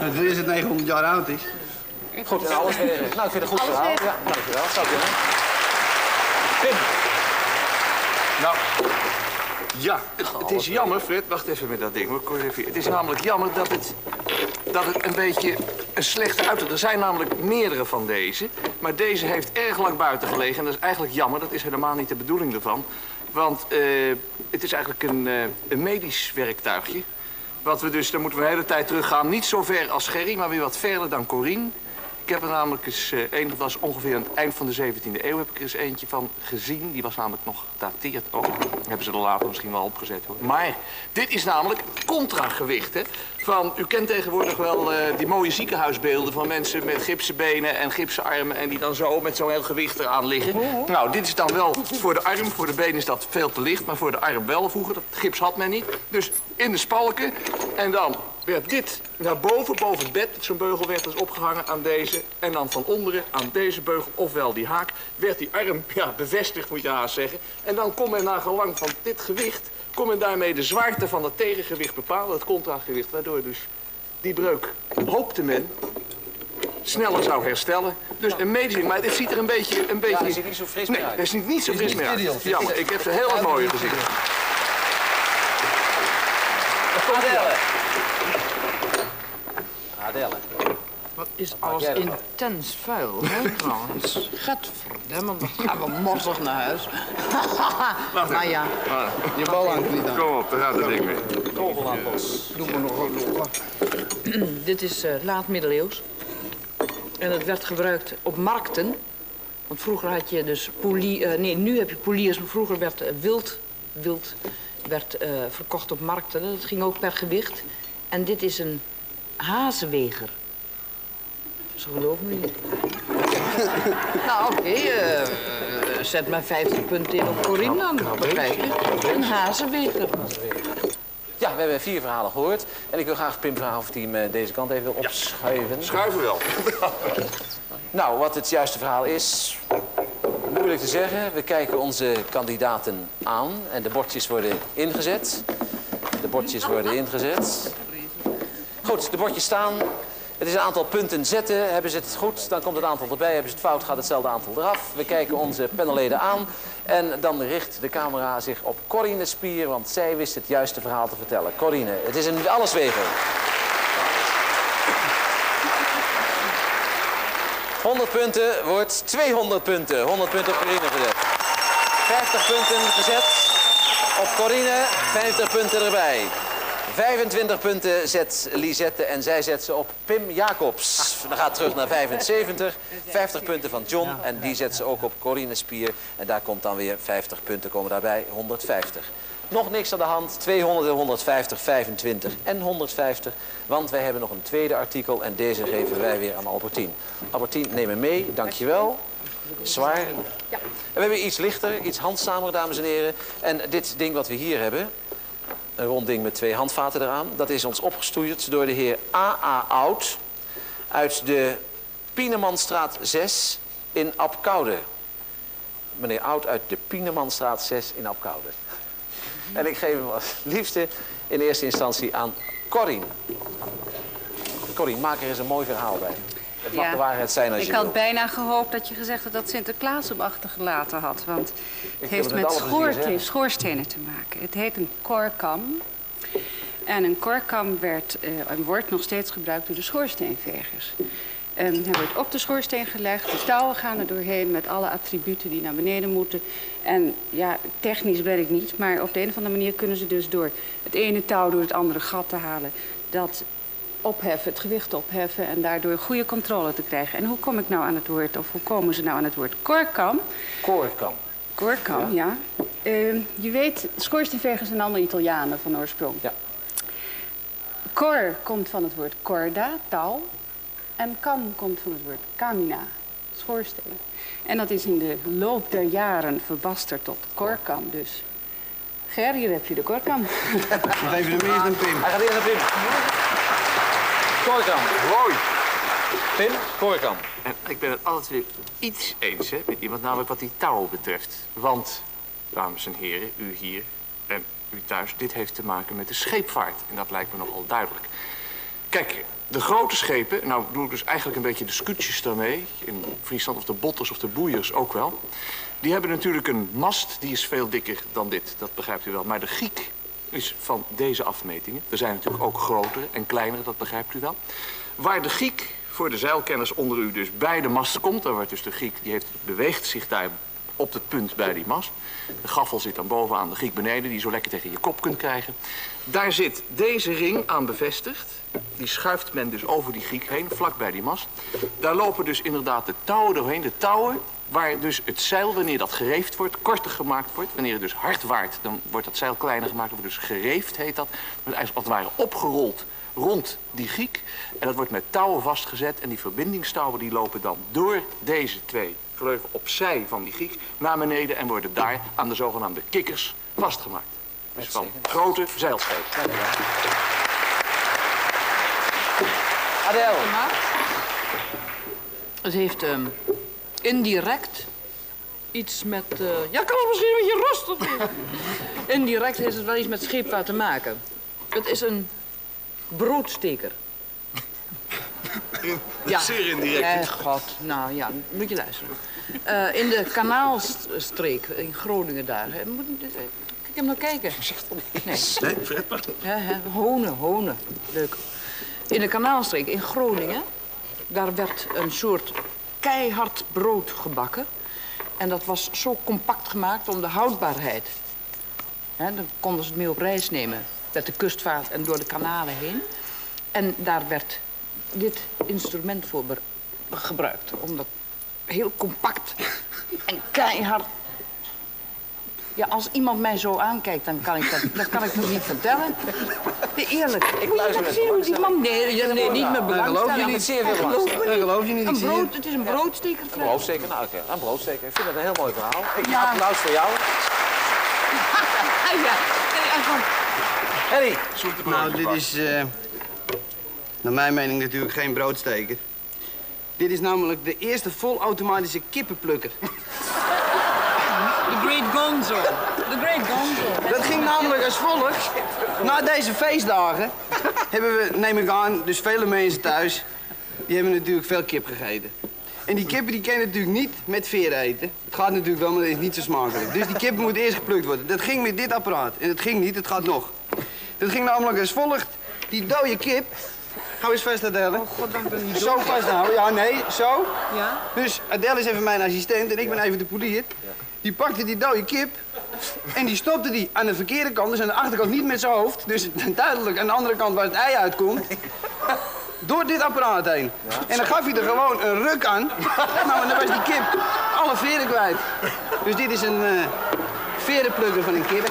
[SPEAKER 13] Het is het 900 jaar oud is.
[SPEAKER 1] Goed, en alles weer. Nou, ik vind het een goed verhaal. Ja, dankjewel. Dat zou kunnen. Pim.
[SPEAKER 15] Nou, ja, het, het is jammer, Fred, wacht even met dat ding hoor. Even. Het is namelijk jammer dat het, dat het een beetje een slechte uit. Er zijn namelijk meerdere van deze, maar deze heeft erg lang buiten gelegen. En dat is eigenlijk jammer, dat is helemaal niet de bedoeling ervan. Want eh, het is eigenlijk een, eh, een medisch werktuigje. Wat we dus, dan moeten we een hele tijd teruggaan. Niet zo ver als Gerry, maar weer wat verder dan Corine. Ik heb er namelijk eens, eh een, dat was ongeveer aan het eind van de 17e eeuw, heb ik er eens eentje van gezien. Die was namelijk nog gedateerd ook. Hebben ze er later misschien wel opgezet hoor. Maar dit is namelijk contragewicht. Hè? Van, u kent tegenwoordig wel eh, die mooie ziekenhuisbeelden van mensen met gipsen benen en gipsen armen. En die dan zo met zo'n heel gewicht eraan liggen. Nou, dit is dan wel voor de arm. Voor de been is dat veel te licht, maar voor de arm wel vroeger. Dat gips had men niet. Dus in de spalken. En dan werd dit naar boven, boven het bed. Zo'n beugel werd dus opgehangen aan deze. En dan van onderen aan deze beugel, ofwel die haak, werd die arm ja, bevestigd, moet je haast zeggen. En dan kon men naar gelang van dit gewicht, kon men daarmee de zwaarte van het tegengewicht bepalen, het contragewicht. Waardoor dus die breuk, hoopte men, sneller zou herstellen. Dus een medicijn, maar het ziet er een beetje... Een beetje...
[SPEAKER 1] hij ziet niet zo fris
[SPEAKER 15] nee,
[SPEAKER 1] meer uit.
[SPEAKER 15] hij ziet niet zo
[SPEAKER 1] Is
[SPEAKER 15] fris meer uit. Jammer, ik heb ze heel wat mooier gezien.
[SPEAKER 1] Adelle.
[SPEAKER 16] Wat is
[SPEAKER 1] ervan?
[SPEAKER 16] intens vuil, hè, trouwens. Gadverdamme, dan gaan we morsig naar huis. maar ja,
[SPEAKER 15] Je bal hangt niet aan. Kom op, daar gaat het ding mee.
[SPEAKER 16] doe me nog nog. Dit is eh, laat middeleeuws. En het werd gebruikt op markten. Want vroeger had je dus polie... eh, nee, nu heb je poliers, maar vroeger werd eh, wild, wild werd, eh, verkocht op markten. Dat ging ook per gewicht. En dit is een hazenweger. Ze geloven me niet. nou, oké. eh, eh, zet maar 50 punten in op Corinne dan. Begrijp je? Een hazenweger.
[SPEAKER 1] Ja, we hebben vier verhalen gehoord. En ik wil graag Pim vragen of hij hem eh, deze kant even wil opschuiven.
[SPEAKER 15] Schuiven wel.
[SPEAKER 1] Nou, wat het juiste verhaal is, moeilijk te zeggen. We kijken onze kandidaten aan en de bordjes worden ingezet. De bordjes worden ingezet. Goed, de bordjes staan. Het is een aantal punten zetten. Hebben ze het goed, dan komt het aantal erbij. Hebben ze het fout, gaat hetzelfde aantal eraf. We kijken onze panelleden aan. En dan richt de camera zich op Corine Spier, want zij wist het juiste verhaal te vertellen. Corine, het is een allesweger. 100 punten wordt 200 punten. 100 punten op Corine gezet. 50 punten gezet op Corine, 50 punten erbij. 25 punten zet Lisette en zij zet ze op Pim Jacobs. Dan gaat terug naar 75. 50 punten van John en die zet ze ook op Corine Spier. En daar komt dan weer 50 punten komen daarbij, 150. Nog niks aan de hand, 200 en 150, 25 en 150. Want wij hebben nog een tweede artikel en deze geven wij weer aan Albertine. Albertine, neem hem mee, dankjewel. Zwaar. En we hebben iets lichter, iets handzamer, dames en heren. En dit ding wat we hier hebben, een rond ding met twee handvaten eraan. Dat is ons opgestuurd door de heer A.A. Oud uit de Pienemanstraat 6 in Apkoude. Meneer Oud uit de Pienemanstraat 6 in Apkoude. En ik geef hem als liefste in eerste instantie aan Corine. Corine, maak er eens een mooi verhaal bij. Het mag
[SPEAKER 14] Ja.
[SPEAKER 1] de waarheid zijn als
[SPEAKER 14] ik
[SPEAKER 1] je
[SPEAKER 14] had
[SPEAKER 1] wil.
[SPEAKER 14] bijna gehoopt dat je gezegd had dat Sinterklaas hem achtergelaten had. Want het heeft
[SPEAKER 1] het
[SPEAKER 14] met
[SPEAKER 1] zeggen.
[SPEAKER 14] schoorstenen te maken. Het heet een korkam. En een korkam werd, en wordt nog steeds gebruikt door de schoorsteenvegers. En hij wordt op de schoorsteen gelegd, de touwen gaan er doorheen met alle attributen die naar beneden moeten. En ja, technisch ben ik niet, maar op de een of andere manier kunnen ze dus door het ene touw door het andere gat te halen, dat opheffen, het gewicht opheffen en daardoor goede controle te krijgen. En hoe kom ik nou aan het woord, of hoe komen ze nou aan het woord korkam?
[SPEAKER 1] Korkam.
[SPEAKER 14] Korkam, ja. Eh, je weet, schoorsteenvegers zijn allemaal Italianen van oorsprong.
[SPEAKER 1] Ja.
[SPEAKER 14] Cor komt van het woord corda, touw. En kam komt van het woord camina, schoorsteen. En dat is in de loop der jaren verbasterd tot korkam dus. Ger, hier heb je de korkam.
[SPEAKER 13] Nog even de een Pim.
[SPEAKER 1] Hij gaat eerst naar Pim. Korkam.
[SPEAKER 15] Mooi.
[SPEAKER 1] Pim, Korkam.
[SPEAKER 15] En ik ben het altijd weer iets eens hè, met iemand, namelijk wat die touw betreft. Want, dames en heren, u hier en u thuis, dit heeft te maken met de scheepvaart. En dat lijkt me nogal duidelijk. Kijk, de grote schepen, nou doe ik dus eigenlijk een beetje de scootjes daarmee, in Friesland, of de botters of de boeiers ook wel. Die hebben natuurlijk een mast, die is veel dikker dan dit, dat begrijpt u wel. Maar de giek is van deze afmetingen. Er zijn natuurlijk ook grotere en kleinere, dat begrijpt u wel. Waar de giek voor de zeilkenners onder u dus bij de mast komt, dan wordt dus de giek, die heeft, beweegt zich daar op het punt bij die mast. De gaffel zit dan bovenaan de giek beneden, die je zo lekker tegen je kop kunt krijgen. Daar zit deze ring aan bevestigd. Die schuift men dus over die giek heen, vlak bij die mast. Daar lopen dus inderdaad de touwen doorheen. De touwen waar dus het zeil, wanneer dat gereefd wordt, korter gemaakt wordt. Wanneer het dus hard waait, dan wordt dat zeil kleiner gemaakt. Dat wordt dus gereefd, heet dat. Eigenlijk als het ware opgerold rond die giek. En dat wordt met touwen vastgezet. En die verbindingstouwen die lopen dan door deze twee gleuven opzij van die giek naar beneden... en worden daar aan de zogenaamde kikkers vastgemaakt. Dus van grote zeilschepen.
[SPEAKER 1] Adel.
[SPEAKER 16] Het heeft ehm, indirect iets met... eh, ja, kan het misschien een beetje rustig Indirect heeft het wel iets met scheepvaart te maken. Het is een broodsteker. Ja.
[SPEAKER 15] Zeer indirect.
[SPEAKER 16] Eh, god, nou ja, moet je luisteren. Eh, in de kanaalstreek in Groningen daar. hè, Moet, eh, kijk hem nou kijken. Nee.
[SPEAKER 15] Nee, Fred maar.
[SPEAKER 16] Ja, hè, honen, honen. Leuk. In de kanaalstreek in Groningen, daar werd een soort keihard brood gebakken. En dat was zo compact gemaakt om de houdbaarheid. Hè, dan konden ze het mee op reis nemen. Met de kustvaart en door de kanalen heen. En daar werd dit instrument voor gebruikt. Om dat heel compact en keihard... Ja, als iemand mij zo aankijkt, dan kan ik dat, dan kan ik dat niet vertellen. Eerlijk. Ik
[SPEAKER 1] luister met
[SPEAKER 16] zien hoe die man... Nee, ja, nee, niet met
[SPEAKER 13] Dat geloof je
[SPEAKER 16] belangstelling.
[SPEAKER 13] niet.
[SPEAKER 1] Zeer veel belangstelling.
[SPEAKER 13] Dat geloof je niet,
[SPEAKER 16] Een brood, het is een broodsteker.
[SPEAKER 1] Een broodsteker, nou oké, een broodsteker. Ik vind dat een heel mooi verhaal. Ik
[SPEAKER 16] Ja.
[SPEAKER 1] applaus voor jou.
[SPEAKER 16] ja, van-
[SPEAKER 1] Henny.
[SPEAKER 13] Nou, dit is eh, naar mijn mening natuurlijk geen broodsteker. Dit is namelijk de eerste volautomatische kippenplukker.
[SPEAKER 16] The Great Gonzo. The Great Gonzo.
[SPEAKER 13] Dat ging namelijk als volgt. Na deze feestdagen hebben we, neem ik aan, dus vele mensen thuis... die hebben natuurlijk veel kip gegeten. En die kippen die kunnen natuurlijk niet met veer eten. Het gaat natuurlijk wel, maar dat is niet zo smakelijk. Dus die kippen moeten eerst geplukt worden. Dat ging met dit apparaat. En dat ging niet, het gaat nog. Dat ging namelijk als volgt. Die dode kip... Hou eens vast, Adelle. Oh god, dank niet Zo vasthouden. Ja, nee, zo.
[SPEAKER 16] Ja?
[SPEAKER 13] Dus Adelle is even mijn assistent en ik ben even de polier. Die pakte die dode kip en die stopte die aan de verkeerde kant, dus aan de achterkant niet met zijn hoofd. Dus duidelijk aan de andere kant waar het ei uitkomt. Door dit apparaat heen. En dan gaf hij er gewoon een ruk aan. Nou, en dan was die kip alle veren kwijt. Dus dit is een eh verenplukker van een kip.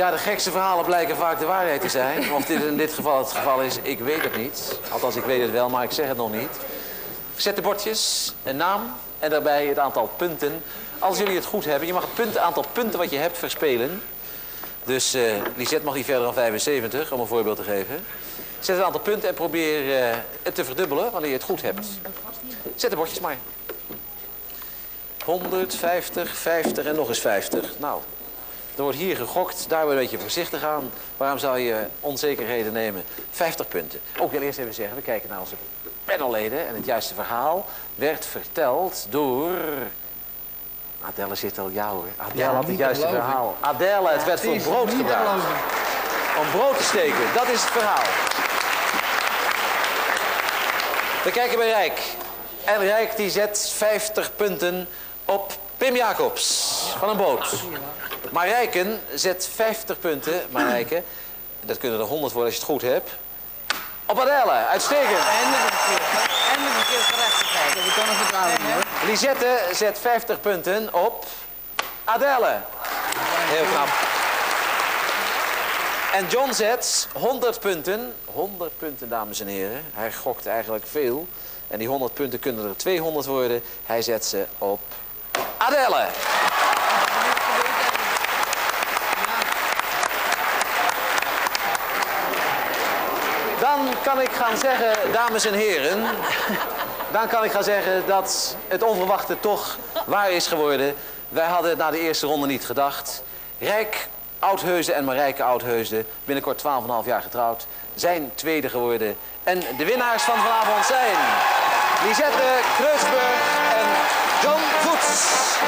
[SPEAKER 1] Ja, de gekste verhalen blijken vaak de waarheid te zijn. Of dit in dit geval het geval is, ik weet het niet. Althans, ik weet het wel, maar ik zeg het nog niet. Zet de bordjes, een naam en daarbij het aantal punten. Als jullie het goed hebben, je mag het punt, aantal punten wat je hebt verspelen. Dus eh Lisette mag niet verder dan 75, om een voorbeeld te geven. Zet het aantal punten en probeer eh, het te verdubbelen wanneer je het goed hebt. Zet de bordjes maar. 150, 50 en nog eens 50. Nou, er wordt hier gegokt, daar wordt een beetje voorzichtig aan. Waarom zou je onzekerheden nemen? 50 punten. Ook ik wil eerst even zeggen, we kijken naar onze panelleden. En het juiste verhaal werd verteld door... Adelle zit al jou. Adelle had het juiste verhaal. Adelle, het werd voor brood gebruikt. Om brood te steken, dat is het verhaal. We kijken bij Rijk. En Rijk die zet 50 punten op Pim Jacobs van een boot. Marijken zet 50 punten, Marijke. Dat kunnen er 100 worden als je het goed hebt. Op Adelle, uitstekend.
[SPEAKER 16] En nog een keer. En nog een keer gerechtigheid.
[SPEAKER 13] We kunnen vertrouwen in, hoor.
[SPEAKER 1] Lisette zet 50 punten op Adelle. Heel knap. En John zet 100 punten. 100 punten, dames en heren. Hij gokt eigenlijk veel. En die 100 punten kunnen er 200 worden. Hij zet ze op Adelle. Kan ik gaan zeggen, dames en heren... Dan kan ik gaan zeggen dat het onverwachte toch waar is geworden. Wij hadden het na de eerste ronde niet gedacht. Rijk Oudheusden en Marijke Oudheusden, binnenkort 12,5 jaar getrouwd, zijn tweede geworden. En de winnaars van vanavond zijn Lisette Kreuzberg en John Voets.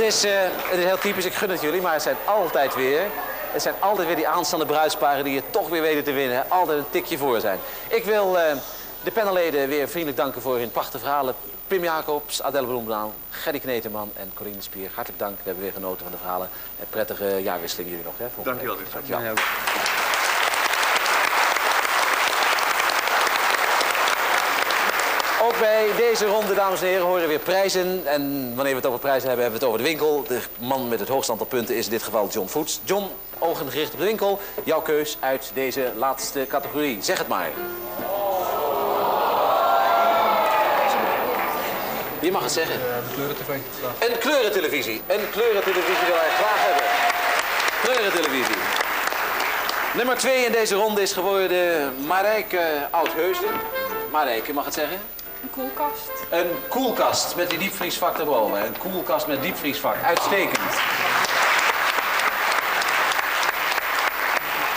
[SPEAKER 1] Is, eh, het is heel typisch, ik gun het jullie, maar het zijn altijd weer... Het zijn altijd weer die aanstaande bruidsparen die je toch weer weten te winnen. Altijd een tikje voor zijn. Ik wil eh, de panelleden weer vriendelijk danken voor hun prachtige verhalen. Pim Jacobs, Adelle Bloemendaal, Gerry Kneteman en Corine Spier. Hartelijk dank. We hebben weer genoten van de verhalen. En prettige jaarwisseling jullie nog. Hè,
[SPEAKER 15] Dankjewel,
[SPEAKER 1] week.
[SPEAKER 15] Richard.
[SPEAKER 1] Dankjewel. Ook bij deze ronde, dames en heren, horen we weer prijzen. En wanneer we het over prijzen hebben, hebben we het over de winkel. De man met het hoogst aantal punten is in dit geval John Voets. John, ogen gericht op de winkel. Jouw keus uit deze laatste categorie. Zeg het maar. Wie mag het zeggen?
[SPEAKER 8] De kleurentv.
[SPEAKER 1] Een kleurentelevisie. Een kleurentelevisie wil hij graag hebben. Kleurentelevisie. Nummer 2 in deze ronde is geworden Marijke Oudheusden. Marijke, mag het zeggen?
[SPEAKER 3] Een koelkast.
[SPEAKER 1] Een koelkast met die diepvriesvak erboven. Een koelkast met diepvriesvak. Uitstekend.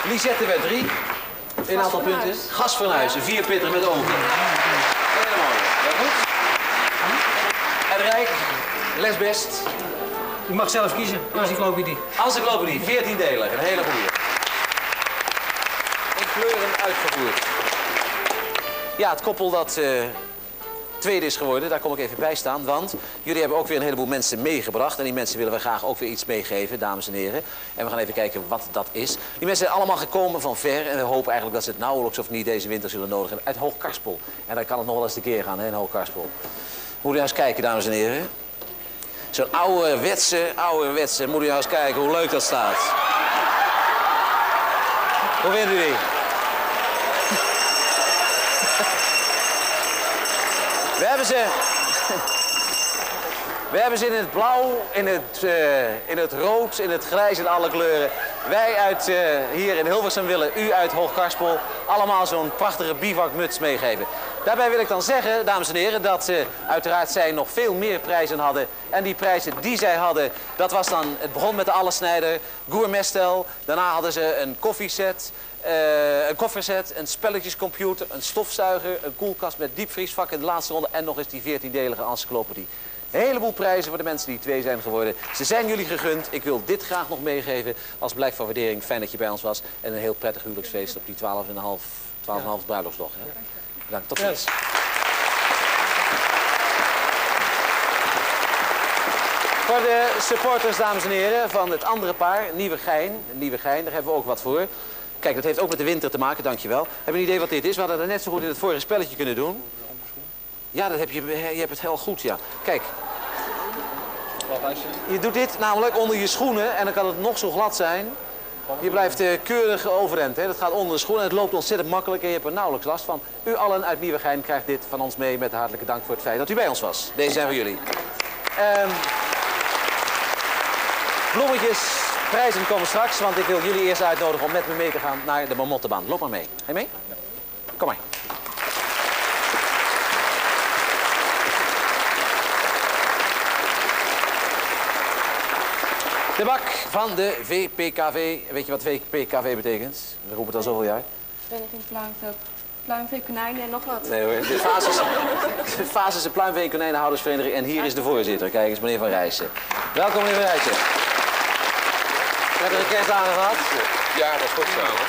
[SPEAKER 1] Lisette werd drie. In aantal punten. Gasfornuis, vier pitten met oven. Heel mooi. Heel goed. En Rijk, lesbest.
[SPEAKER 4] Je mag zelf kiezen, encyclopedie.
[SPEAKER 1] Encyclopedie, 14 delen. Een hele goede. In kleuren uitgevoerd. Ja, het koppel dat eh, tweede is geworden, daar kom ik even bij staan. Want jullie hebben ook weer een heleboel mensen meegebracht. En die mensen willen we graag ook weer iets meegeven, dames en heren. En we gaan even kijken wat dat is. Die mensen zijn allemaal gekomen van ver. En we hopen eigenlijk dat ze het nauwelijks of niet deze winter zullen nodig hebben. Uit Hoogkarspel. En dan kan het nog wel eens de keer gaan, hè, in Hoogkarspel. Moet u eens kijken, dames en heren. Zo'n ouderwetse, ouderwetse. Moet u nou eens kijken hoe leuk dat staat. Hoe vinden jullie? We We hebben ze in het blauw, in het, eh, in het rood, in het grijs, in alle kleuren. Wij uit, eh, hier in Hilversum willen u uit Hoogkarspel allemaal zo'n prachtige bivakmuts meegeven. Daarbij wil ik dan zeggen, dames en heren, dat eh, uiteraard zij nog veel meer prijzen hadden. En die prijzen die zij hadden, dat was dan, het begon met de Allesnijder, gourmetstel. Daarna hadden ze een koffieset, eh, een kofferset, een spelletjescomputer, een stofzuiger, een koelkast met diepvriesvak in de laatste ronde en nog eens die 14-delige encyclopedie. Heleboel prijzen voor de mensen die twee zijn geworden. Ze zijn jullie gegund. Ik wil dit graag nog meegeven als blijk van waardering. Fijn dat je bij ons was. En een heel prettig huwelijksfeest op die 12,5 12,5 bruiloftsdag. hè. Bedankt. Tot ziens. Voor de supporters, dames en heren, van het andere paar, Nieuwegein. Nieuwegein, daar hebben we ook wat voor. Kijk, dat heeft ook met de winter te maken, dankjewel. Heb je een idee wat dit is? We hadden dat net zo goed in het vorige spelletje kunnen doen. Ja, dat heb je, je hebt het heel goed, ja. Kijk, je doet dit namelijk onder je schoenen en dan kan het nog zo glad zijn. Je blijft eh, keurig overeind. Hè. Dat gaat onder de schoenen en het loopt ontzettend makkelijk en je hebt er nauwelijks last van. U allen uit Nieuwegein krijgt dit van ons mee met hartelijke dank voor het feit dat u bij ons was. Deze zijn voor jullie. Ehm, bloemetjes, prijzen komen straks, want ik wil jullie eerst uitnodigen om met me mee te gaan naar de Marmottebaan. Loop maar mee. Ga mee? Kom maar. De bak van de VPKV. Weet je wat VPKV betekent? We roepen het al zoveel jaar.
[SPEAKER 2] Vereniging Pluimvee, Pluimvee, Konijnen en nog wat.
[SPEAKER 1] Nee hoor, de Fases, de Fases de Pluimvee en Konijnenhoudersvereniging. En hier is de voorzitter. Kijk eens, meneer Van Rijssen. Welkom, meneer Van Rijssen. Hebben we een kerstdagen gehad?
[SPEAKER 17] Ja, dat is goed zo. hoor.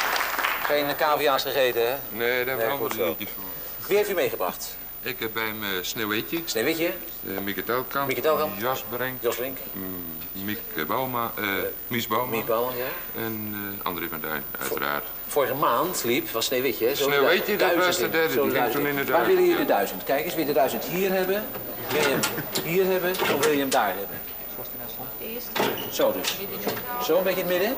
[SPEAKER 1] Geen cavia's gegeten, hè?
[SPEAKER 17] Nee, daar hebben we
[SPEAKER 1] zo.
[SPEAKER 17] dingetjes voor.
[SPEAKER 1] Wie heeft u meegebracht?
[SPEAKER 17] Ik heb bij me Sneeuwwitje.
[SPEAKER 1] Sneeuwwitje.
[SPEAKER 17] Uh, Mieke Telkamp.
[SPEAKER 1] Mieke Telkamp.
[SPEAKER 17] Jos Brink.
[SPEAKER 1] Jos Brink.
[SPEAKER 17] Mm, Mieke Bauma. eh Mies Bauma.
[SPEAKER 1] Mies Bauma, ja.
[SPEAKER 17] En eh, André van Duin, uiteraard.
[SPEAKER 1] Vorige maand liep, was Sneeuwwitje, hè?
[SPEAKER 17] Sneeuwwitje, dat
[SPEAKER 1] duizend
[SPEAKER 17] was de derde, die ging toen in de
[SPEAKER 1] Waar
[SPEAKER 17] duizend,
[SPEAKER 1] willen jullie de duizend? Kijk eens, wil je de duizend hier hebben? Wil je hem hier hebben? Of wil je hem daar hebben? Zo dus. Zo een beetje in het midden.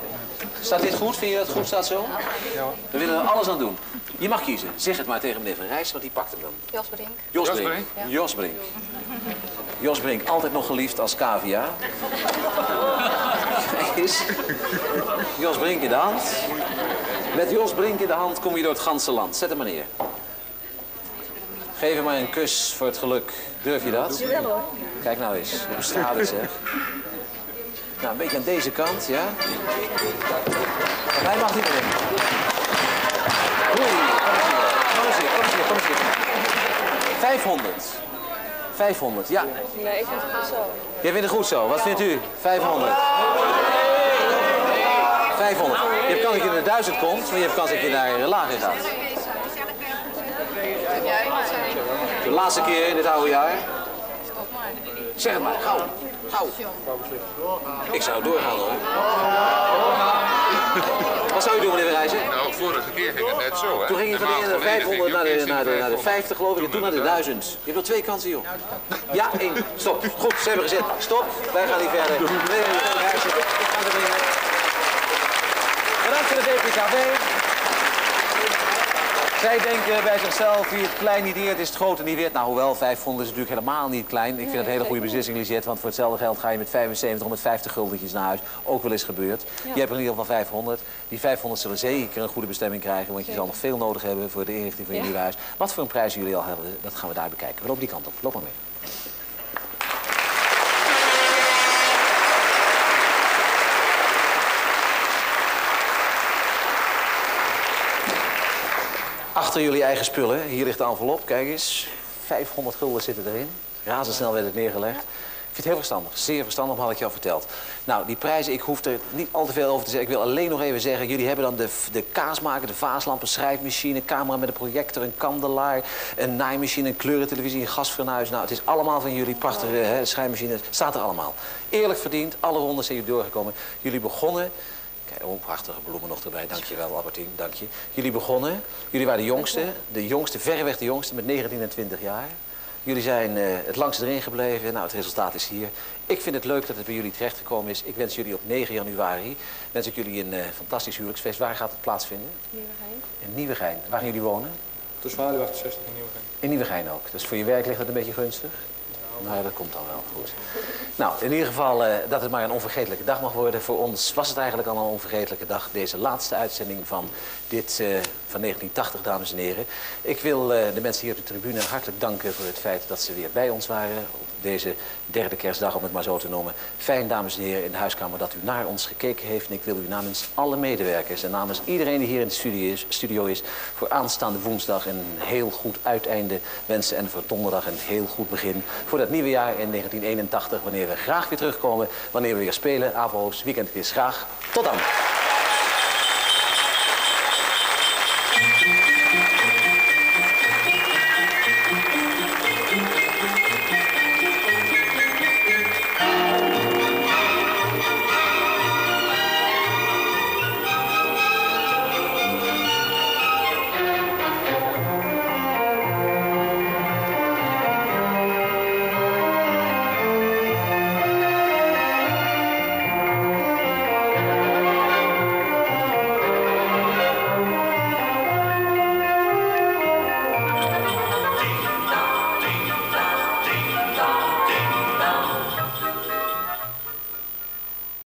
[SPEAKER 1] Staat dit goed? Vind je dat het goed staat zo?
[SPEAKER 2] Ja.
[SPEAKER 1] We willen er alles aan doen. Je mag kiezen. Zeg het maar tegen meneer Van Rijs, want die pakt hem dan.
[SPEAKER 2] Jos Brink.
[SPEAKER 1] Jos
[SPEAKER 17] Jos
[SPEAKER 1] Brink.
[SPEAKER 2] Ja.
[SPEAKER 1] Jos Brink. Jos Brink, altijd nog geliefd als cavia. Eens. Jos Brink in de hand. Met Jos Brink in de hand kom je door het ganse land. Zet hem maar neer. Geef hem maar een kus voor het geluk. Durf je dat?
[SPEAKER 2] Jawel hoor.
[SPEAKER 1] Kijk nou eens, hoe bestraald zeg. Nou, een beetje aan deze kant, ja? Hij mag niet meer in. Oei, kom eens hier, kom eens hier, kom eens hier. 500. 500, ja.
[SPEAKER 2] Nee, ik vind het goed zo.
[SPEAKER 1] Jij vindt het goed zo. Wat vindt u? 500. 500. Je hebt kans dat je naar de 1000 komt, maar je hebt kans dat je naar lager gaat. De laatste keer in dit oude jaar. Zeg maar, gauw. Gauw. Ik zou doorgaan hoor. Wat zou je doen meneer Wijzen?
[SPEAKER 17] Nou, vorige keer ging het net zo, hè?
[SPEAKER 1] Toen ging je van de ene
[SPEAKER 17] geleden
[SPEAKER 1] 500 naar de, naar, de, naar de
[SPEAKER 17] 500.
[SPEAKER 1] 50 geloof ik en toen naar de 1000. Je hebt nog twee kansen joh. Ja, één. Stop. Goed, ze hebben gezet. Stop. Wij gaan niet verder. Nee, nee, nee, Wijzen. Ik ga er weer. Bedankt voor de DPKV. Zij denken bij zichzelf, wie het klein niet eert, is het grote niet weert. Nou, hoewel 500 is natuurlijk helemaal niet klein. Ik vind het een hele goede beslissing, Lisette. Want voor hetzelfde geld ga je met 75, 150 guldetjes naar huis. Ook wel eens gebeurd. Je hebt in ieder geval 500. Die 500 zullen zeker een goede bestemming krijgen. Want je zal nog veel nodig hebben voor de inrichting van je
[SPEAKER 2] Ja.
[SPEAKER 1] nieuwe huis. Wat voor een prijs jullie al hebben, dat gaan we daar bekijken. We lopen die kant op. Loop maar mee. Achter jullie eigen spullen, hier ligt de envelop, kijk eens. 500 gulden zitten erin. Razendsnel werd het neergelegd. Ik vind het heel verstandig, zeer verstandig, had ik je al verteld. Nou, die prijzen, ik hoef er niet al te veel over te zeggen. Ik wil alleen nog even zeggen, jullie hebben dan de, de kaasmaker, de vaaslamp, een schrijfmachine, camera met een projector, een kandelaar, een naaimachine, een kleurentelevisie, een gasfornuis. Nou, het is allemaal van jullie prachtige hè, schrijfmachine, staat er allemaal. Eerlijk verdiend, alle rondes zijn jullie doorgekomen. Jullie begonnen Kijk, oh, prachtige bloemen nog erbij. Dankjewel, Albertine. Dank je. Jullie begonnen. Jullie waren de jongste. De jongste, verreweg de jongste, met 19 en 20 jaar. Jullie zijn eh, het langst erin gebleven. Nou, het resultaat is hier. Ik vind het leuk dat het bij jullie terechtgekomen is. Ik wens jullie op 9 januari wens ik jullie een eh, fantastisch huwelijksfeest. Waar gaat het plaatsvinden?
[SPEAKER 2] Nieuwegein.
[SPEAKER 1] In Nieuwegein. Waar gaan jullie wonen?
[SPEAKER 8] Tussen Zwaluw 68 en Nieuwegein.
[SPEAKER 1] In Nieuwegein ook. Dus voor je werk ligt het een beetje gunstig? Nou, dat komt dan wel goed. Nou, in ieder geval eh, dat het maar een onvergetelijke dag mag worden. Voor ons was het eigenlijk al een onvergetelijke dag. Deze laatste uitzending van dit eh, van 1980, dames en heren. Ik wil eh, de mensen hier op de tribune hartelijk danken voor het feit dat ze weer bij ons waren. Op deze derde kerstdag, om het maar zo te noemen. Fijn, dames en heren, in de huiskamer dat u naar ons gekeken heeft. En ik wil u namens alle medewerkers en namens iedereen die hier in de studio is, voor aanstaande woensdag een heel goed uiteinde wensen. En voor donderdag een heel goed begin voor dat nieuwe jaar in 1981. Wanneer we graag weer terugkomen. Wanneer we weer spelen, Avo's, weekendquiz. Graag. Tot dan.